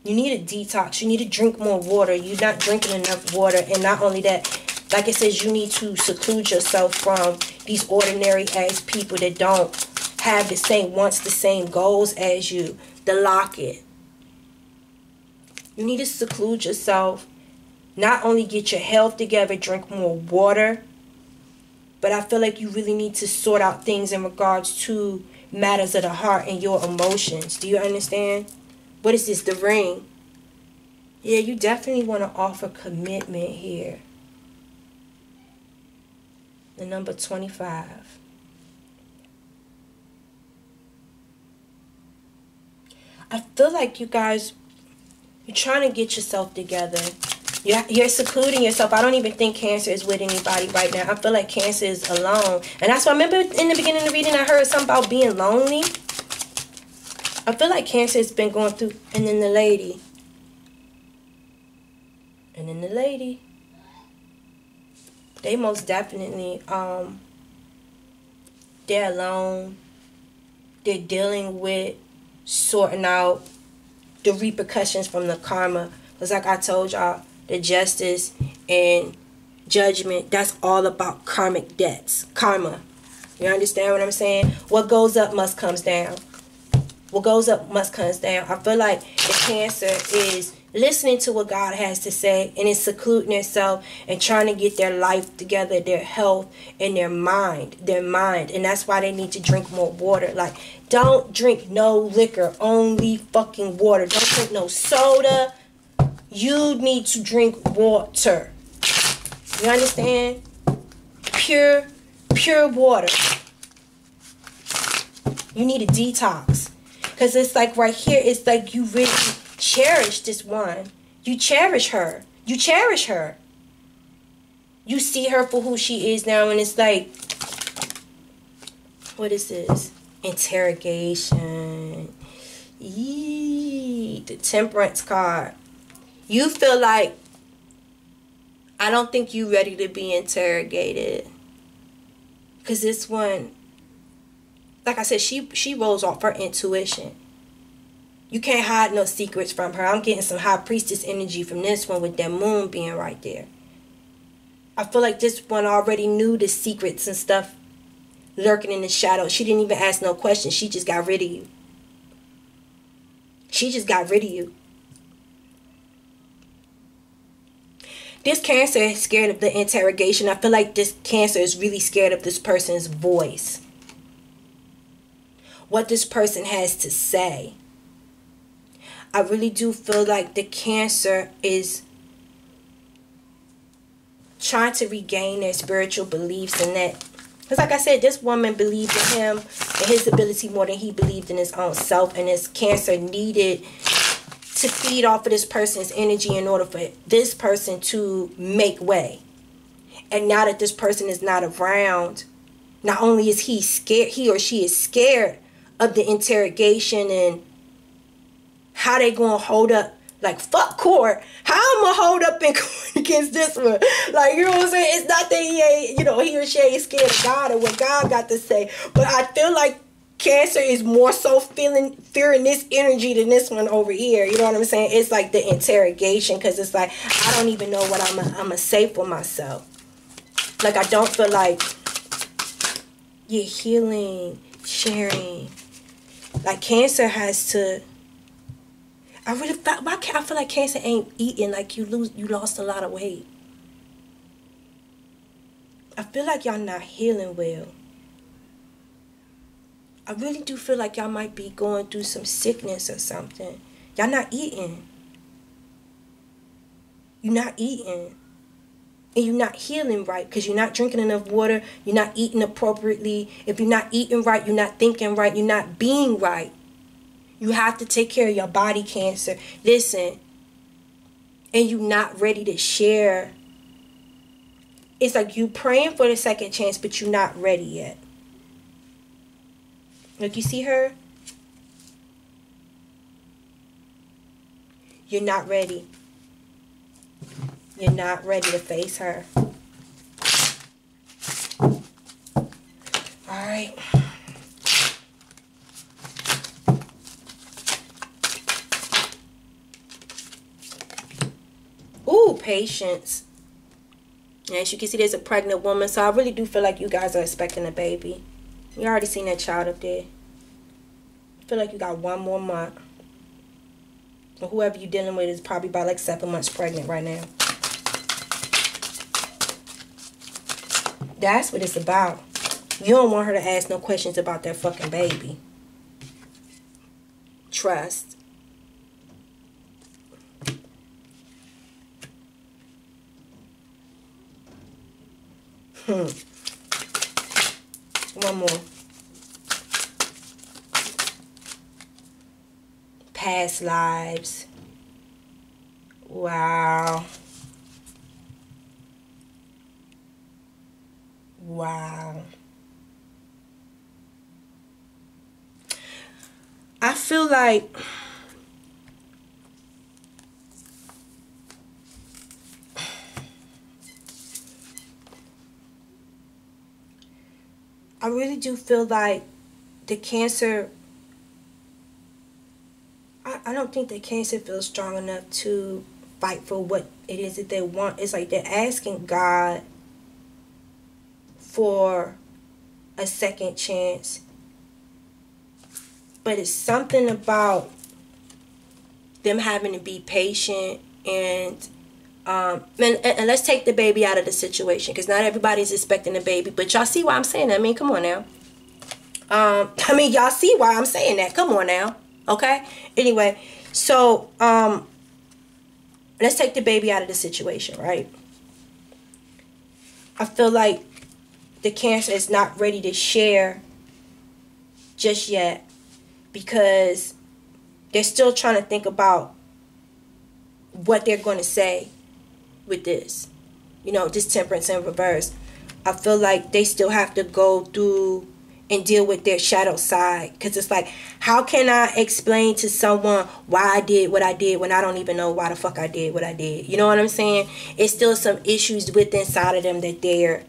You need a detox. You need to drink more water. You're not drinking enough water. And not only that, like it says, you need to seclude yourself from these ordinary ass people that don't have the same wants the same goals as you. The locket. You need to seclude yourself. Not only get your health together, drink more water, but I feel like you really need to sort out things in regards to matters of the heart and your emotions. Do you understand? What is this? The ring. Yeah, you definitely want to offer commitment here. The number 25. I feel like you guys, you're trying to get yourself together. You're, secluding yourself. I don't even think Cancer is with anybody right now. I feel like Cancer is alone. And that's why I remember in the beginning of the reading, I heard something about being lonely. I feel like Cancer has been going through. And then the lady. And then the lady. They most definitely, um, they're alone. They're dealing with sorting out the repercussions from the karma. Because like I told y'all, the justice and judgment, that's all about karmic debts. Karma. You understand what I'm saying? What goes up must comes down. What goes up must comes down. I feel like the cancer is listening to what God has to say and is secluding themselves and trying to get their life together, their health and their mind, their mind. And that's why they need to drink more water. Like, don't drink no liquor, only fucking water. Don't drink no soda, you need to drink water. You understand? Pure, pure water. You need a detox. Because it's like right here, it's like you really cherish this one. You cherish her. You cherish her. You see her for who she is now, and it's like, what is this? Interrogation. Yee, the temperance card you feel like I don't think you ready to be interrogated. Cause this one, like I said, she she rolls off her intuition. You can't hide no secrets from her. I'm getting some high priestess energy from this one with that moon being right there. I feel like this one already knew the secrets and stuff lurking in the shadows. She didn't even ask no questions. She just got rid of you. She just got rid of you. This cancer is scared of the interrogation. I feel like this cancer is really scared of this person's voice. What this person has to say. I really do feel like the cancer is trying to regain their spiritual beliefs and that because like I said, this woman believed in him and his ability more than he believed in his own self. And his cancer needed to feed off of this person's energy in order for this person to make way. And now that this person is not around, not only is he scared, he or she is scared of the interrogation and how they gonna hold up like fuck court. How I'm gonna hold up in court against this one? Like you know what I'm saying? It's not that he ain't, you know, he or she ain't scared of God or what God got to say, but I feel like Cancer is more so feeling fearing this energy than this one over here. You know what I'm saying? It's like the interrogation because it's like I don't even know what I'm a, I'm a say for myself. Like I don't feel like you're healing, sharing. Like cancer has to. I really felt, why can't I feel like cancer ain't eating like you lose you lost a lot of weight. I feel like y'all not healing well. I really do feel like y'all might be going through some sickness or something. Y'all not eating. You're not eating. And you're not healing right because you're not drinking enough water. You're not eating appropriately. If you're not eating right, you're not thinking right. You're not being right. You have to take care of your body cancer. Listen, and you're not ready to share. It's like you praying for the second chance, but you're not ready yet. Look, you see her? You're not ready. You're not ready to face her. All right. Ooh, patience. As you can see, there's a pregnant woman. So I really do feel like you guys are expecting a baby. You already seen that child up there. I feel like you got one more month. Or whoever you're dealing with is probably about like seven months pregnant right now. That's what it's about. You don't want her to ask no questions about that fucking baby. Trust. Hmm. One more. Past lives. Wow. Wow. I feel like I really do feel like the cancer I, I don't think the cancer feels strong enough to fight for what it is that they want. It's like they're asking God for a second chance. But it's something about them having to be patient and um, and, and let's take the baby out of the situation because not everybody's expecting a baby. But y'all see why I'm saying that? I mean, come on now. Um, I mean, y'all see why I'm saying that. Come on now. Okay? Anyway, so um, let's take the baby out of the situation, right? I feel like the cancer is not ready to share just yet because they're still trying to think about what they're going to say with this. You know, this temperance in reverse. I feel like they still have to go through and deal with their shadow side because it's like how can i explain to someone why i did what i did when i don't even know why the fuck i did what i did you know what i'm saying it's still some issues within inside of them that they're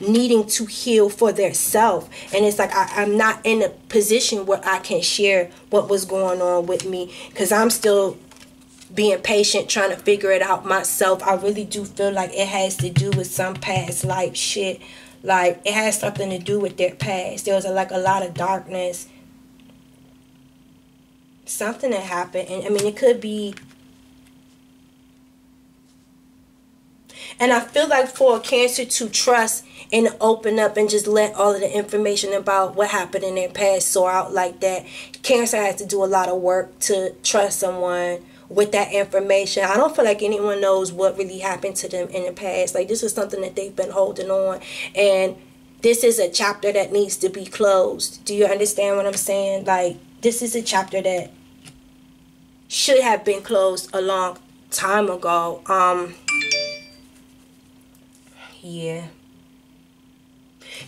needing to heal for their self and it's like I, i'm not in a position where i can share what was going on with me because i'm still being patient trying to figure it out myself. I really do feel like it has to do with some past life shit. Like it has something to do with their past. There was a, like a lot of darkness. Something that happened and i mean it could be And I feel like for a cancer to trust and open up and just let all of the information about what happened in their past soar out like that, cancer has to do a lot of work to trust someone with that information. I don't feel like anyone knows what really happened to them in the past. Like this is something that they've been holding on and this is a chapter that needs to be closed. Do you understand what I'm saying? Like this is a chapter that should have been closed a long time ago. Um yeah.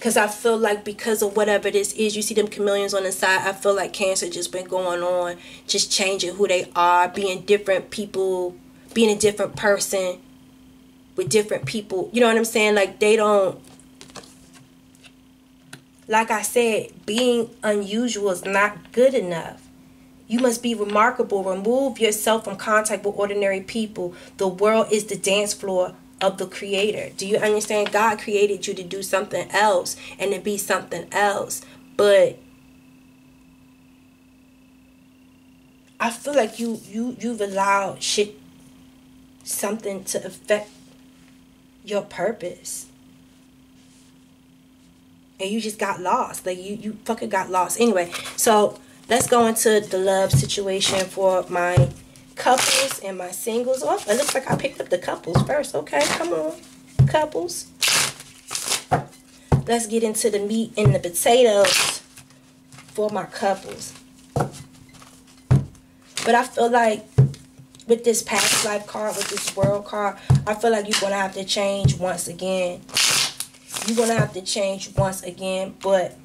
Because I feel like because of whatever this is, you see them chameleons on the side. I feel like cancer just been going on, just changing who they are, being different people, being a different person with different people. You know what I'm saying? Like they don't. Like I said, being unusual is not good enough. You must be remarkable. Remove yourself from contact with ordinary people. The world is the dance floor of the creator. Do you understand? God created you to do something else and to be something else. But I feel like you you you've allowed shit something to affect your purpose. And you just got lost. Like you you fucking got lost. Anyway, so let's go into the love situation for my couples and my singles. Oh, it looks like I picked up the couples first. Okay, come on, couples. Let's get into the meat and the potatoes for my couples. But I feel like with this past life card, with this world card, I feel like you're going to have to change once again. You're going to have to change once again, but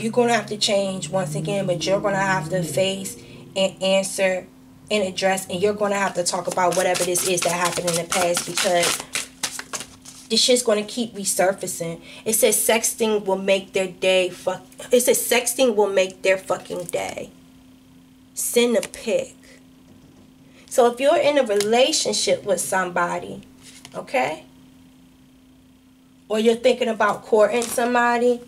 you're going to have to change once again, but you're going to have to face and answer and address, and you're going to have to talk about whatever this is that happened in the past because this shit's going to keep resurfacing. It says sexting will make their day fuck. It says sexting will make their fucking day. send a pic. So if you're in a relationship with somebody, okay? Or you're thinking about courting somebody,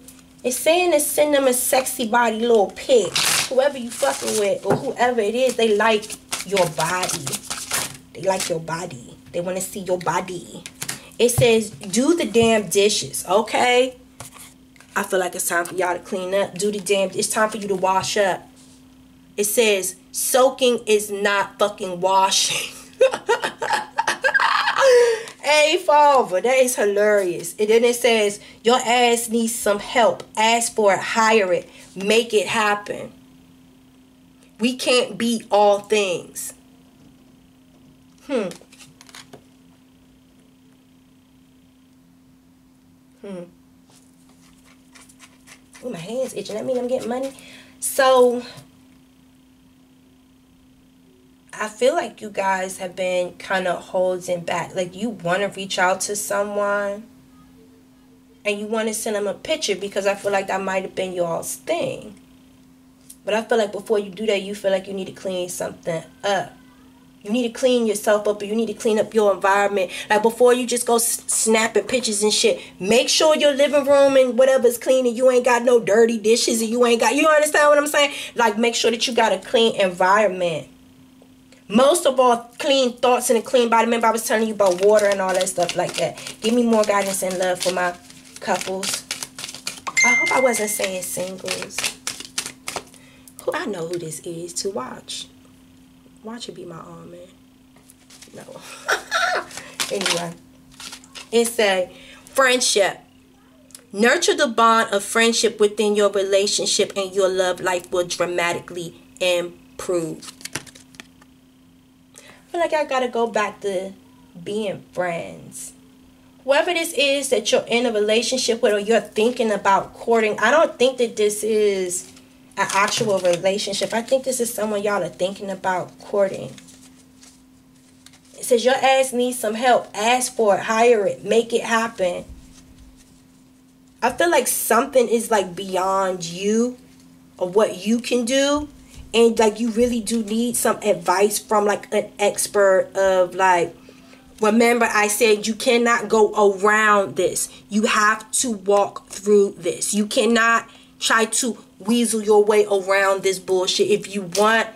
it's saying to send them a sexy body little pic. Whoever you fucking with or whoever it is, they like your body. They like your body. They want to see your body. It says, do the damn dishes, okay? I feel like it's time for y'all to clean up. Do the damn, it's time for you to wash up. It says, soaking is not fucking washing. hey, father, that is hilarious. And then it says, your ass needs some help. Ask for it, hire it, make it happen. We can't be all things. Hmm. Hmm. Ooh, my hand's itching. That mean I'm getting money. So, I feel like you guys have been kind of holding back. Like you want to reach out to someone and you want to send them a picture because I feel like that might have been y'all's thing. But I feel like before you do that, you feel like you need to clean something up. You need to clean yourself up or you need to clean up your environment. Like before you just go snapping pictures and shit, make sure your living room and whatever's clean and you ain't got no dirty dishes and you ain't got, you understand what I'm saying? Like make sure that you got a clean environment. Most of all, clean thoughts and a clean body. Remember I was telling you about water and all that stuff like that. Give me more guidance and love for my couples. I hope I wasn't saying singles. Who I know who this is to watch. Watch it be my arm, man. No. anyway. It's a friendship. Nurture the bond of friendship within your relationship and your love life will dramatically improve. Feel like I gotta go back to being friends. Whoever this is that you're in a relationship with or you're thinking about courting, I don't think that this is an actual relationship. I think this is someone y'all are thinking about courting. It says your ass needs some help. Ask for it. Hire it. Make it happen. I feel like something is like beyond you or what you can do. And like you really do need some advice from like an expert of like Remember, I said you cannot go around this. You have to walk through this. You cannot try to weasel your way around this bullshit. If you want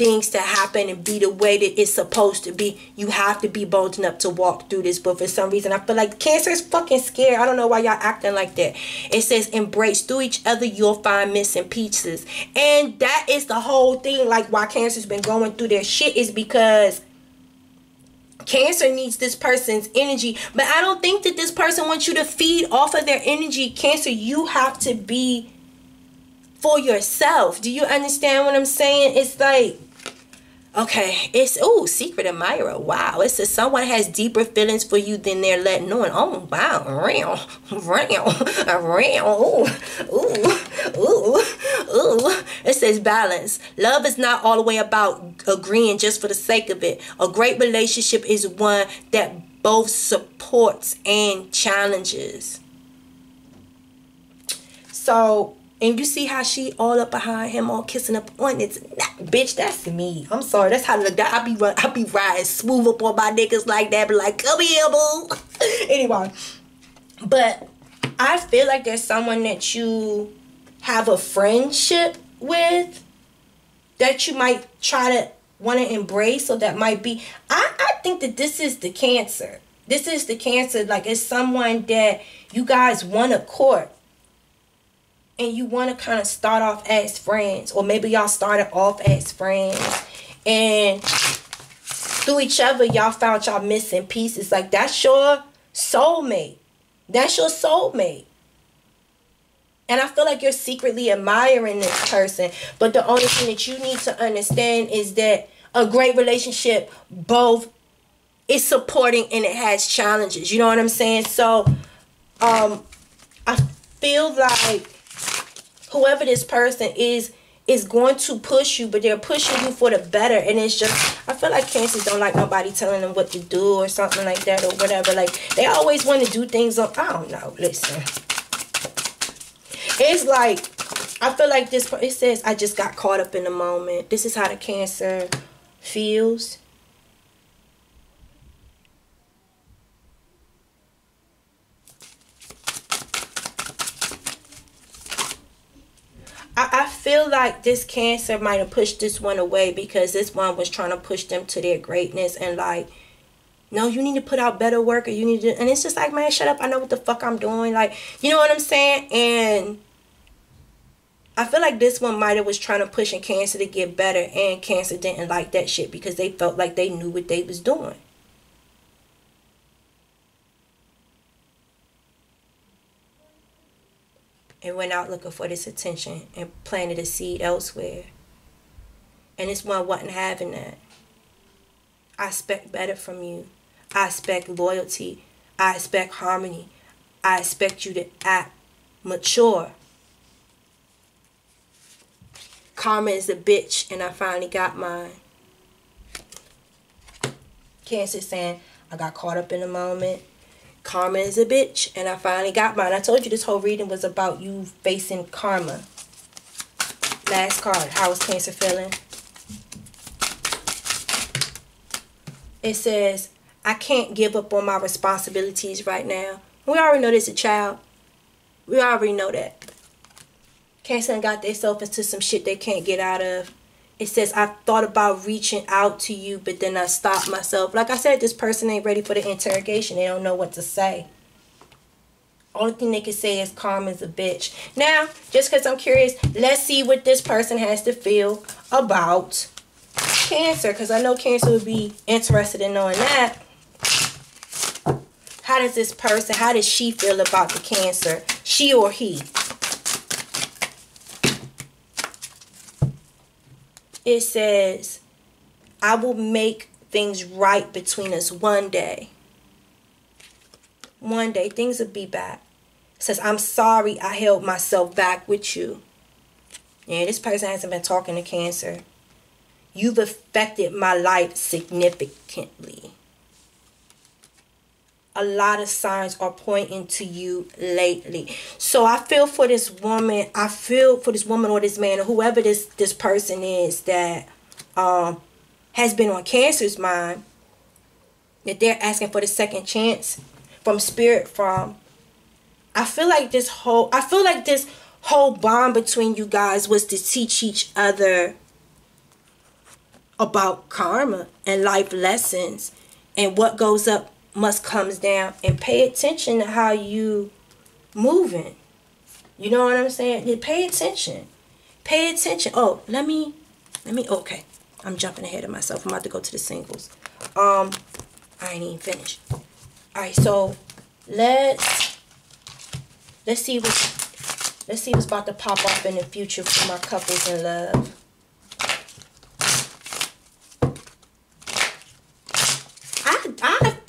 things to happen and be the way that it's supposed to be, you have to be bold enough to walk through this. But for some reason, I feel like Cancer is fucking scared. I don't know why y'all acting like that. It says, embrace through each other, you'll find missing pieces. And that is the whole thing. Like, why Cancer's been going through their shit is because Cancer needs this person's energy, but I don't think that this person wants you to feed off of their energy. Cancer, you have to be for yourself. Do you understand what I'm saying? It's like Okay, it's oh, secret admirer. Wow, it says someone has deeper feelings for you than they're letting on. Oh wow, real, real, real. Ooh, ooh, ooh, ooh. It says balance. Love is not all the way about agreeing just for the sake of it. A great relationship is one that both supports and challenges. So and you see how she all up behind him, all kissing up on it. Nah, bitch, that's me. I'm sorry. That's how the I be I be riding smooth up on my niggas like that. Be like, come here, boo. anyway, but I feel like there's someone that you have a friendship with that you might try to want to embrace. So that might be. I I think that this is the cancer. This is the cancer. Like it's someone that you guys want to court and you want to kind of start off as friends or maybe y'all started off as friends and through each other y'all found y'all missing pieces like that's your soulmate that's your soulmate and I feel like you're secretly admiring this person. But the only thing that you need to understand is that a great relationship both is supporting and it has challenges. You know what I'm saying? So um I feel like whoever this person is is going to push you, but they're pushing you for the better. And it's just, I feel like cancers don't like nobody telling them what to do or something like that or whatever. Like, they always want to do things on, I don't know, listen. It's like, I feel like this. It says I just got caught up in the moment. This is how the cancer feels. I, I feel like this cancer might have pushed this one away because this one was trying to push them to their greatness and like no, you need to put out better work or you need to and it's just like, man, shut up. I know what the fuck I'm doing. Like, you know what I'm saying? And I feel like this one might have was trying to push in cancer to get better and cancer didn't like that shit because they felt like they knew what they was doing. And went out looking for this attention and planted a seed elsewhere. And this one wasn't having that. I expect better from you. I expect loyalty. I expect harmony. I expect you to act mature. Karma is a bitch, and I finally got mine. Cancer saying, I got caught up in the moment. Karma is a bitch, and I finally got mine. I told you this whole reading was about you facing karma. Last card. How is Cancer feeling? It says, I can't give up on my responsibilities right now. We already know this a child. We already know that. Cancer got themselves into some shit they can't get out of. It says, I thought about reaching out to you, but then I stopped myself. Like I said, this person ain't ready for the interrogation. They don't know what to say. Only thing they can say is calm as a bitch. Now, just because I'm curious, let's see what this person has to feel about cancer. Because I know cancer would be interested in knowing that. How does this person, how does she feel about the cancer? She or he? It says, I will make things right between us one day. One day, things will be back. It says, I'm sorry I held myself back with you. Yeah, this person hasn't been talking to cancer. You've affected my life significantly a lot of signs are pointing to you lately. So I feel for this woman, I feel for this woman or this man or whoever this this person is that um has been on cancer's mind that they're asking for the second chance from spirit from I feel like this whole I feel like this whole bond between you guys was to teach each other about karma and life lessons and what goes up must comes down and pay attention to how you moving. You know what I'm saying? Pay attention. Pay attention. Oh, let me, let me, okay. I'm jumping ahead of myself. I'm about to go to the singles. Um, I ain't even finished. All right, so let's, let's see what, let's see what's about to pop up in the future for my couples in love.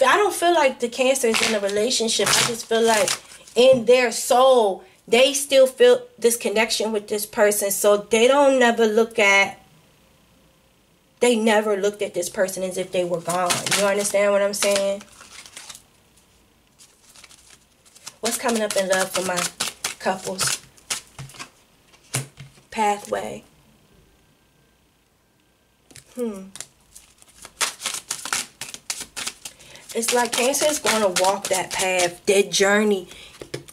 I don't feel like the cancer is in a relationship. I just feel like in their soul, they still feel this connection with this person. So they don't never look at they never looked at this person as if they were gone. You understand what I'm saying? What's coming up in love for my couples? Pathway. Hmm. It's like Cancer is going to walk that path, that journey.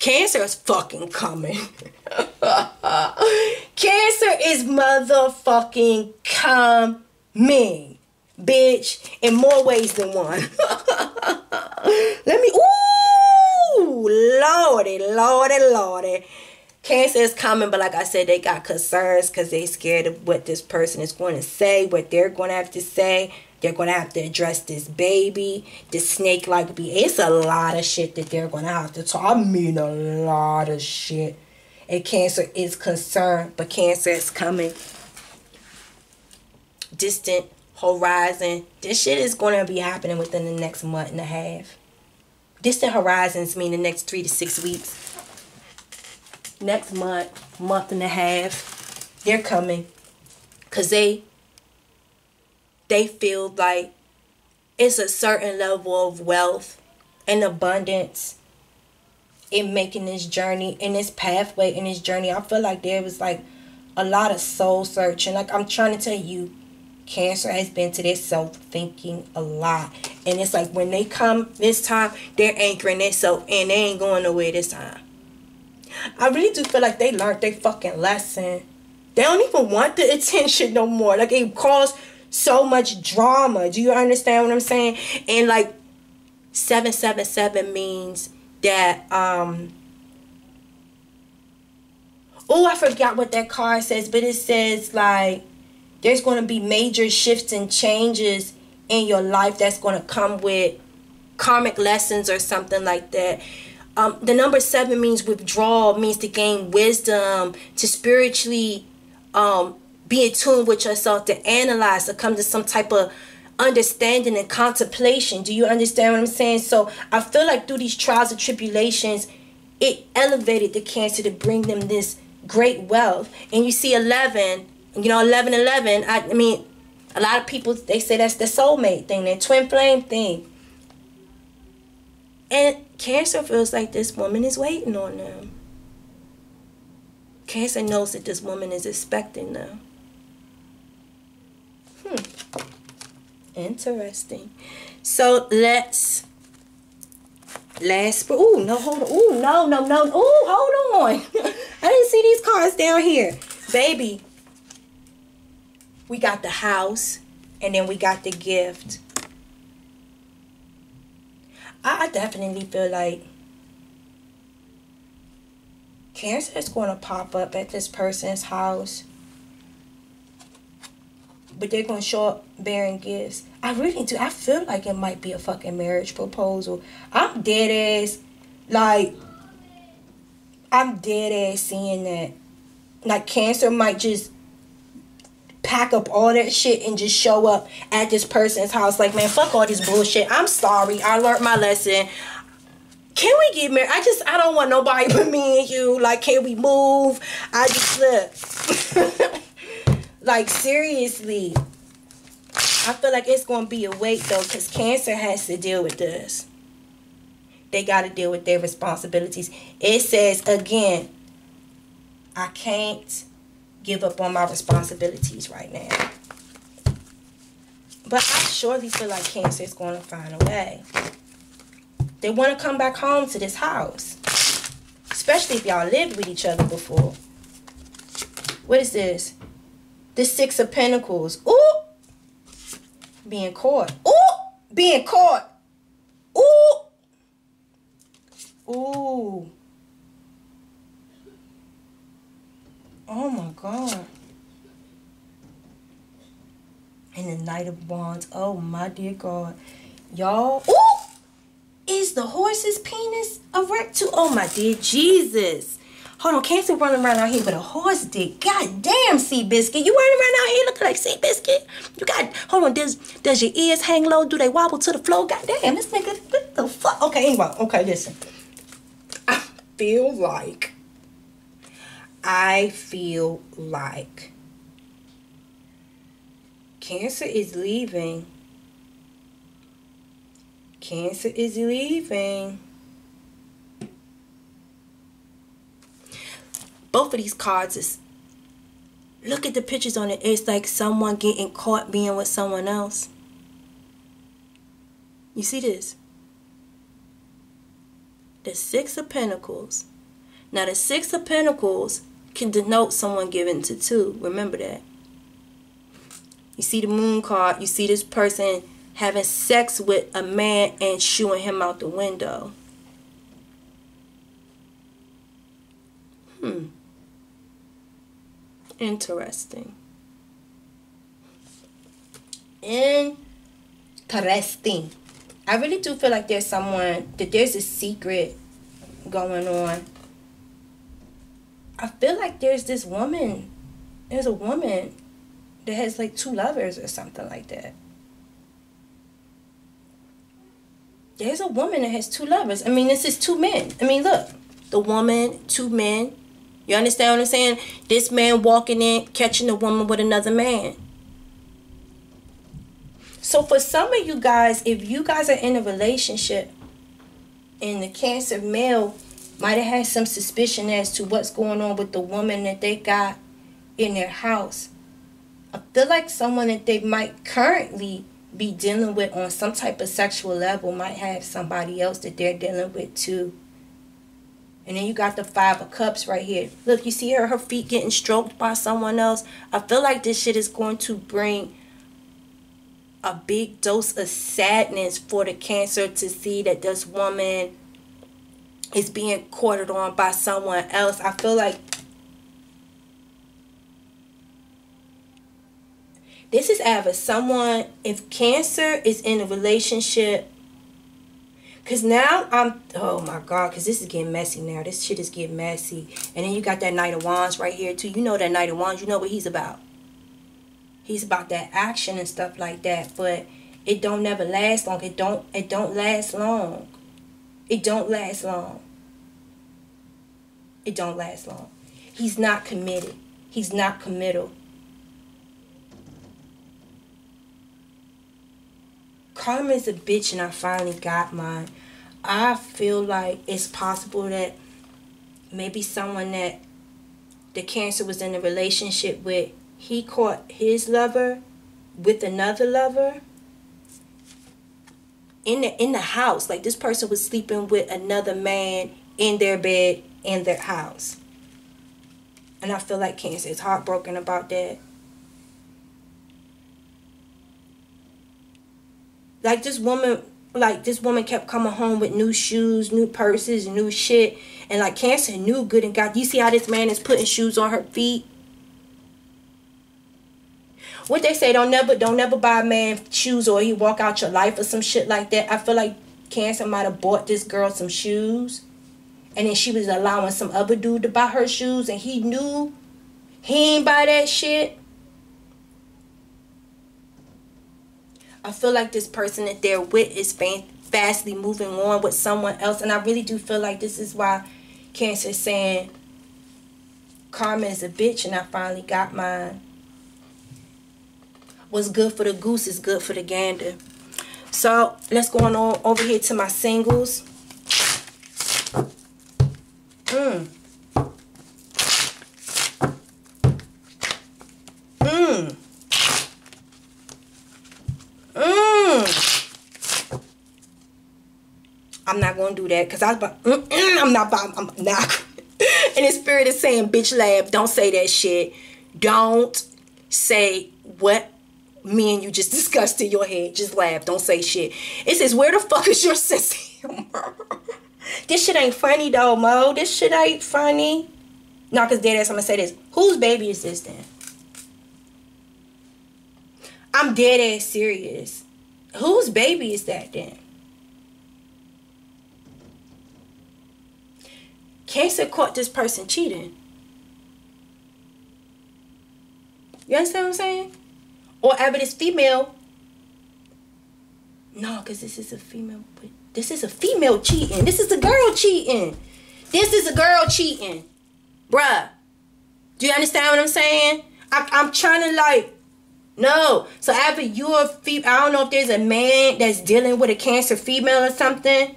Cancer is fucking coming. Cancer is motherfucking coming, bitch, in more ways than one. Let me, ooh, lordy, lordy, lordy. Cancer is coming, but like I said, they got concerns because they scared of what this person is going to say, what they're going to have to say. They're going to have to address this baby, this snake like be. It's a lot of shit that they're going to have to talk. I mean, a lot of shit. And cancer is concerned, but cancer is coming. Distant horizon. This shit is going to be happening within the next month and a half. Distant horizons mean the next three to six weeks. Next month, month and a half, they're coming. Because they they feel like it's a certain level of wealth and abundance in making this journey in this pathway in this journey i feel like there was like a lot of soul searching. Like I'm trying to tell you, Cancer has been to their self thinking a lot. And it's like when they come this time, they're anchoring themselves and they ain't going nowhere this time. I really do feel like they learned their fucking lesson. They don't even want the attention no more. Like it caused so much drama. Do you understand what I'm saying? And like 777 means that um oh I forgot what that card says, but it says like there's going to be major shifts and changes in your life that's going to come with karmic lessons or something like that. Um, the number seven means withdrawal, means to gain wisdom, to spiritually um, be in tune with yourself, to analyze, to come to some type of understanding and contemplation. Do you understand what I'm saying? So I feel like through these trials and tribulations, it elevated the cancer to bring them this great wealth. And you see 11 you know, 11 11, I, I mean, a lot of people, they say that's the soulmate thing, that twin flame thing. And Cancer feels like this woman is waiting on them. Cancer knows that this woman is expecting them. Hmm. Interesting. So let's last ooh no hold on ooh no no no ooh hold on I didn't see these cards down here baby we got the house, and then we got the gift. I definitely feel like cancer is going to pop up at this person's house. But they're to show up bearing gifts. I really do. I feel like it might be a fucking marriage proposal. I'm dead ass. Like, I'm dead ass seeing that. Like, cancer might just pack up all that shit and just show up at this person's house like, man, fuck all this bullshit. I'm sorry. I learned my lesson. Can we get married? I just, I don't want nobody but me and you. Like, can we move? I just, look. like, seriously. I feel like it's going to be a wait, though, because cancer has to deal with this. They got to deal with their responsibilities. It says, again, I can't give up on my responsibilities right now. But I surely feel like Cancer is going to find a way. They want to come back home to this house. Especially if y'all lived with each other before. What is this? The Six of Pentacles. Ooh! Being caught. Ooh! Being caught. Ooh! Ooh. Oh my God. And the Knight of Wands. Oh my dear God. Y'all. Ooh! Is the horse's penis erect too? Oh my dear Jesus. Hold on, Cancer running around out here with a horse dick. God damn, Seabiscuit. You running around out here looking like Seabiscuit? You got, hold on, does, does your ears hang low? Do they wobble to the floor? God damn, this nigga, what the fuck? Okay, anyway, okay, listen. I feel like I feel like Cancer is leaving. Cancer is leaving. Both of these cards is look at the pictures on it. It's like someone getting caught being with someone else. You see this? The Six of Pentacles. Now the Six of Pentacles can denote someone given to two. Remember that. You see the moon card. You see this person having sex with a man and shooing him out the window. Hmm. Interesting. Interesting. I really do feel like there's someone, that there's a secret going on I feel like there's this woman, there's a woman that has like two lovers or something like that. There's a woman that has two lovers. I mean, this is two men. I mean, look, the woman, two men. You understand what I'm saying? This man walking in, catching a woman with another man. So for some of you guys, if you guys are in a relationship and the cancer male might have had some suspicion as to what's going on with the woman that they got in their house. I feel like someone that they might currently be dealing with on some type of sexual level might have somebody else that they're dealing with too. And then you got the five of cups right here. Look, you see her, her feet getting stroked by someone else. I feel like this shit is going to bring a big dose of sadness for the cancer to see that this woman is being courted on by someone else. I feel like this is ever someone if cancer is in a relationship because now i'm oh my god because this is getting messy now. This shit is getting messy. And then you got that knight of wands right here too. You know that knight of wands you know what he's about. He's about that action and stuff like that but it don't never last long. It don't it don't last long. It don't last long. It don't last long. He's not committed. He's not committal karma is a bitch and I finally got mine. I feel like it's possible that maybe someone that the cancer was in a relationship with, he caught his lover with another lover in the in the house. Like this person was sleeping with another man in their bed in their house. And I feel like cancer is heartbroken about that. Like this woman, like this woman kept coming home with new shoes, new purses, new shit. And like Cancer knew good and God. You see how this man is putting shoes on her feet? What they say, don't never don't never buy a man shoes or he walk out your life or some shit like that. I feel like Cancer might have bought this girl some shoes. And then she was allowing some other dude to buy her shoes and he knew he ain't buy that shit. I feel like this person that they're with is fastly moving on with someone else. And I really do feel like this is why Cancer is saying karma is a bitch and I finally got mine. What's good for the goose is good for the gander. So let's go on over here to my singles. Mmm. Mmm. I'm not gonna do that because I was about, I'm not, I'm not. and the spirit is saying, bitch, lab, don't say that shit. Don't say what me and you just discussed in your head. Just laugh. Don't say shit. It says, where the fuck is your sense humor? this shit ain't funny though, Mo. This shit ain't funny. No, because dead ass, I'm gonna say this. Whose baby is this then? I'm dead ass serious. Whose baby is that then? Cancer caught this person cheating. You understand what I'm saying? Or ever this female. No, because this is a female. This is a female cheating. This is a girl cheating. This is a girl cheating. Bruh. Do you understand what I'm saying? I, I'm trying to like no. So after you're a female, I don't know if there's a man that's dealing with a cancer female or something.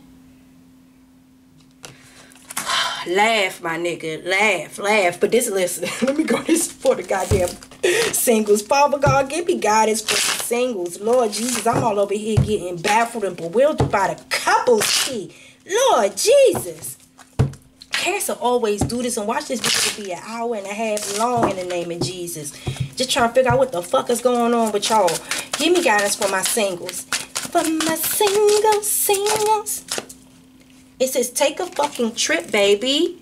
Laugh, my nigga. Laugh, laugh. But this, listen, let me go this for the goddamn singles. Father God, give me guidance for the singles. Lord Jesus, I'm all over here getting baffled and bewildered by the couples. Lord Jesus. Cancer always do this and watch this video be an hour and a half long in the name of Jesus. Just trying to figure out what the fuck is going on with y'all. Give me guidance for my singles. For my singles, singles. It says, take a fucking trip, baby.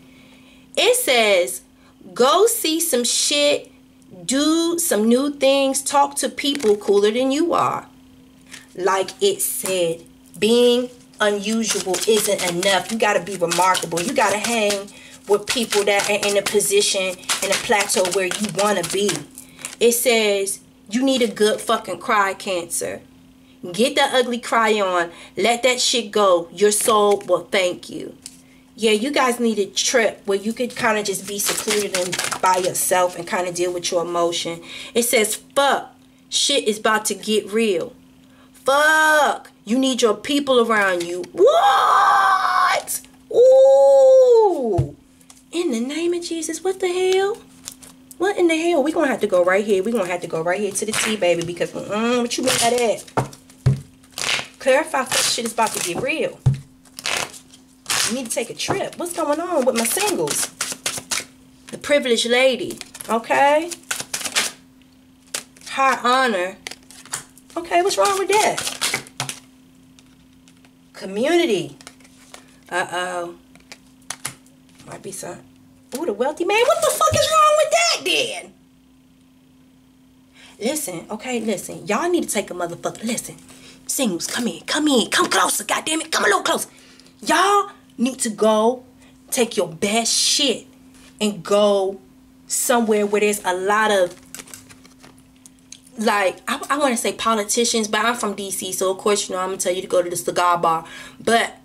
It says, go see some shit, do some new things, talk to people cooler than you are. Like it said, being unusual isn't enough. You got to be remarkable. You got to hang with people that are in a position, in a plateau where you want to be. It says, you need a good fucking cry, Cancer. Get that ugly cry on. Let that shit go. Your soul will thank you. Yeah, you guys need a trip where you could kind of just be secluded and by yourself and kind of deal with your emotion. It says, fuck. Shit is about to get real. Fuck. You need your people around you. What? Ooh. In the name of Jesus, what the hell? What in the hell? we going to have to go right here. we going to have to go right here to the T, baby. Because, mm, what you mean by that? Clarify if shit is about to get real. You need to take a trip. What's going on with my singles? The privileged lady. Okay? High honor. Okay, what's wrong with that? Community. Uh-oh. Might be some. Ooh, the wealthy man. What the fuck is wrong with that then? Listen, okay, listen. Y'all need to take a motherfucker. Listen. Singles, come in. Come in. Come closer. God damn it. Come a little closer. Y'all need to go take your best shit and go somewhere where there's a lot of like I, I want to say politicians, but I'm from DC, so of course you know I'm gonna tell you to go to the cigar bar. But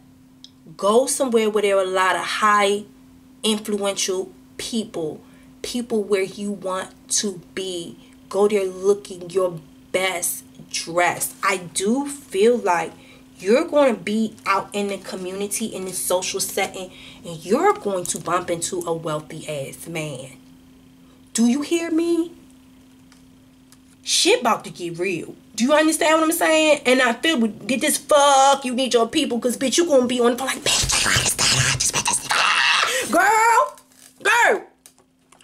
go somewhere where there are a lot of high influential people, people where you want to be. Go there looking your best dressed. I do feel like you're going to be out in the community in the social setting and you're going to bump into a wealthy ass man. Do you hear me? Shit about to get real. Do you understand what I'm saying? And I feel get this fuck you need your people because bitch you gonna be on the phone like bitch Girl Girl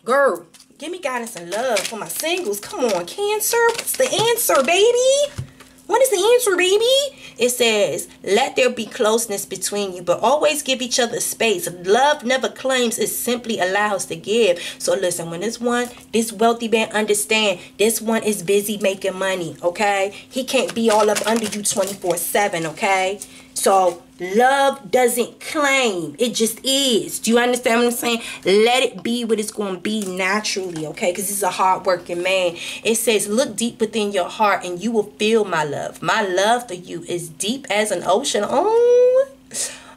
Girl Give me guidance and love for my singles. Come on, Cancer. What's the answer, baby? What is the answer, baby? It says, let there be closeness between you, but always give each other space. Love never claims, it simply allows to give. So listen, when this one, this wealthy man understand, this one is busy making money, okay? He can't be all up under you 24-7, okay? So love doesn't claim. It just is. Do you understand what I'm saying? Let it be what it's going to be naturally, okay? Because he's a hardworking man. It says, look deep within your heart and you will feel my love. My love for you is deep as an ocean. Oh,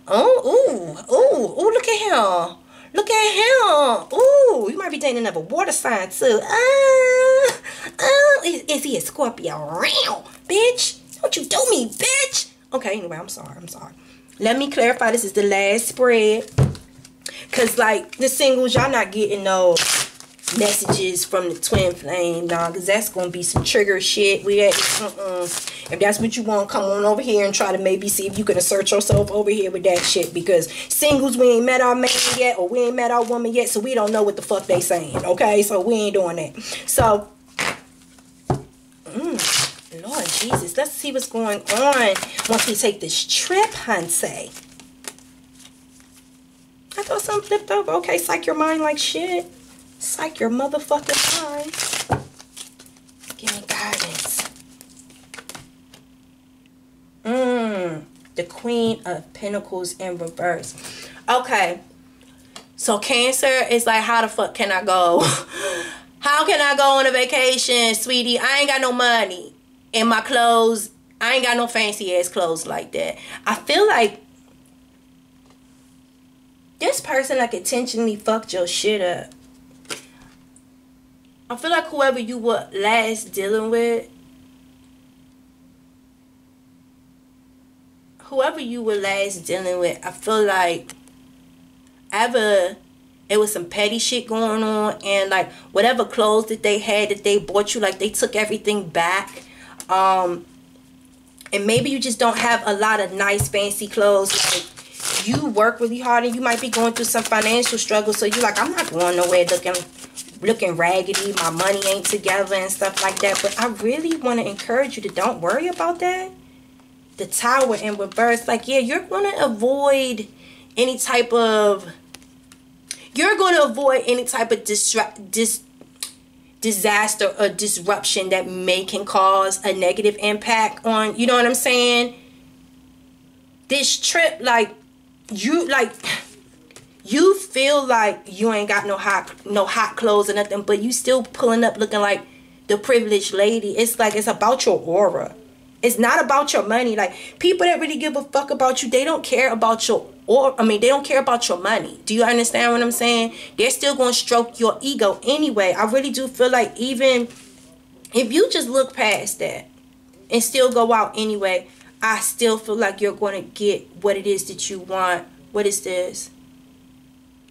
oh, ooh, ooh, ooh, look at him. Look at him. Ooh, you might be dating another water sign too. Ah, uh, is, is he a Scorpio? Real, bitch. Don't you do me, bitch. Okay, anyway, I'm sorry. I'm sorry. Let me clarify. This is the last spread. Because, like, the singles, y'all not getting no messages from the twin flame, nah, because that's going to be some trigger shit. We had, uh -uh. If that's what you want, come on over here and try to maybe see if you can assert yourself over here with that shit. Because singles, we ain't met our man yet, or we ain't met our woman yet, so we don't know what the fuck they saying, okay? So we ain't doing that. So, mm. Lord Jesus, let's see what's going on once we take this trip, Hanse. I thought something flipped over. Okay, psych your mind like shit. Psych your motherfucking mind. Give me guidance. Mmm. The Queen of Pentacles in reverse. Okay. So Cancer is like, how the fuck can I go? how can I go on a vacation, sweetie? I ain't got no money and my clothes I ain't got no fancy ass clothes like that. I feel like this person like intentionally fucked your shit up. I feel like whoever you were last dealing with, whoever you were last dealing with, I feel like ever it was some petty shit going on and like whatever clothes that they had that they bought you, like they took everything back um, and maybe you just don't have a lot of nice fancy clothes. You work really hard and you might be going through some financial struggles. So you're like, I'm not going nowhere looking looking raggedy. My money ain't together and stuff like that. But I really want to encourage you to don't worry about that. The tower in reverse. Like, yeah, you're going to avoid any type of... You're going to avoid any type of distract dis disaster or disruption that may can cause a negative impact on you know what i'm saying? This trip like you like you feel like you ain't got no hot no hot clothes or nothing but you still pulling up looking like the privileged lady. It's like it's about your aura it's not about your money like people that really give a fuck about you they don't care about your or I mean they don't care about your money. Do you understand what I'm saying? They're still going to stroke your ego anyway. I really do feel like even if you just look past that and still go out anyway, I still feel like you're going to get what it is that you want. What is this?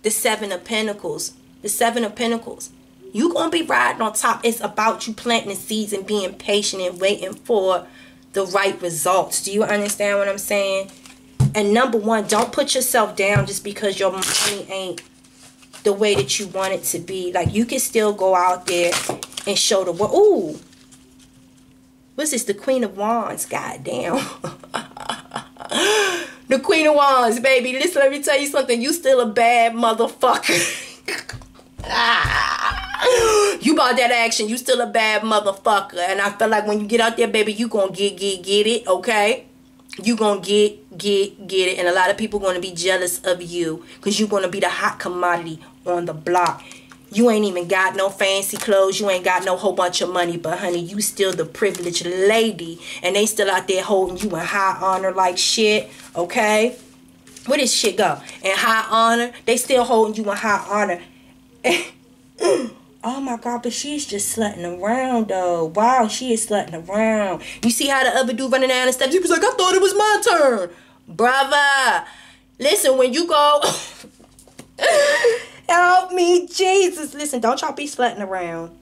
The 7 of pentacles. The 7 of pentacles. You gonna be riding on top. It's about you planting the seeds and being patient and waiting for the right results. Do you understand what I'm saying? And number one, don't put yourself down just because your money ain't the way that you want it to be. Like you can still go out there and show the world. Ooh, what's this? The Queen of Wands. Goddamn. the Queen of Wands, baby. Listen, let me tell you something. You still a bad motherfucker. Ah. you bought that action. You still a bad motherfucker. And I feel like when you get out there, baby, you gonna get, get, get it, okay? You gonna get, get, get it. And a lot of people gonna be jealous of you. Because you gonna be the hot commodity on the block. You ain't even got no fancy clothes. You ain't got no whole bunch of money. But honey, you still the privileged lady. And they still out there holding you in high honor like shit. Okay? Where this shit go? In high honor. They still holding you in high honor. oh my god, but she's just slutting around though. Wow, she is slutting around. You see how the other dude running down the steps? He was like, I thought it was my turn. Brother. Listen, when you go Help me, Jesus. Listen, don't y'all be slutting around.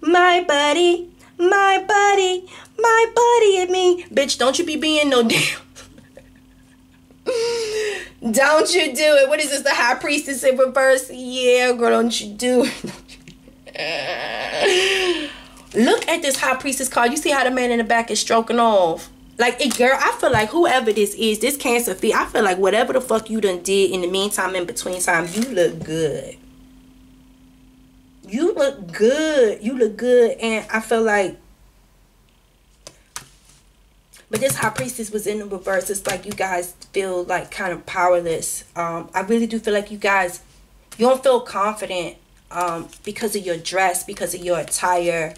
My buddy, my buddy, my buddy and me. Bitch, don't you be being no damn. don't you do it. What is this, the high priestess in reverse? Yeah, girl, don't you do it. Look at this high priestess card. You see how the man in the back is stroking off? Like, it, girl, I feel like whoever this is, this cancer fee, I feel like whatever the fuck you done did in the meantime, in between time, you look good. You look good. You look good. And I feel like, but this high priestess was in the reverse. It's like you guys feel like kind of powerless. Um, I really do feel like you guys, you don't feel confident um, because of your dress, because of your attire.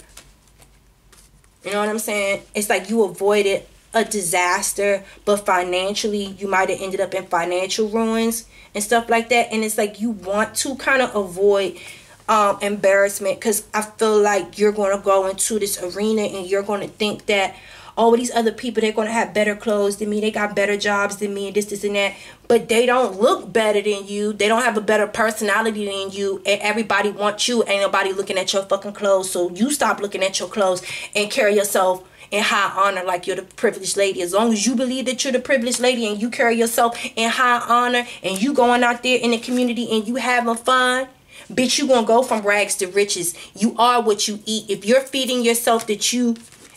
You know what I'm saying? It's like you avoided a disaster, but financially you might have ended up in financial ruins and stuff like that. And it's like you want to kind of avoid um, embarrassment because I feel like you're going to go into this arena and you're going to think that oh these other people they're going to have better clothes than me they got better jobs than me and this this and that but they don't look better than you they don't have a better personality than you and everybody wants you ain't nobody looking at your fucking clothes so you stop looking at your clothes and carry yourself in high honor like you're the privileged lady. As long as you believe that you're the privileged lady and you carry yourself in high honor and you going out there in the community and you having fun, bitch, you gonna go from rags to riches. You are what you eat. If you're feeding yourself that you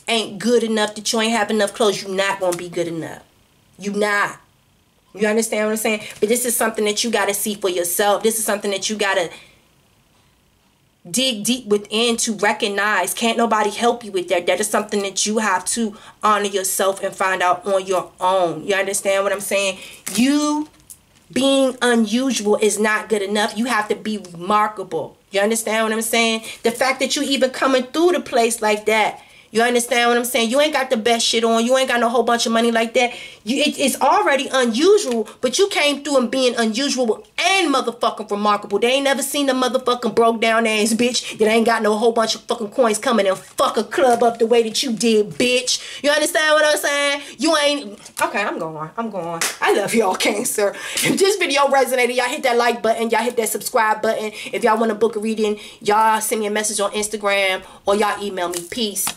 ain't good enough, that you ain't have enough clothes, you not gonna be good enough. You not. You understand what I'm saying? But this is something that you gotta see for yourself. This is something that you gotta dig deep within to recognize can't nobody help you with that that is something that you have to honor yourself and find out on your own you understand what i'm saying you being unusual is not good enough you have to be remarkable you understand what i'm saying the fact that you even coming through the place like that you understand what I'm saying? You ain't got the best shit on. You ain't got no whole bunch of money like that. You, it, it's already unusual, but you came through and being unusual and motherfucking remarkable. They ain't never seen a motherfucking broke down ass bitch that ain't got no whole bunch of fucking coins coming and fuck a club up the way that you did, bitch. You understand what I'm saying? You ain't... Okay, I'm going. I'm going. I love y'all, Cancer. If this video resonated, y'all hit that like button. Y'all hit that subscribe button. If y'all want to book a reading, y'all send me a message on Instagram or y'all email me. Peace.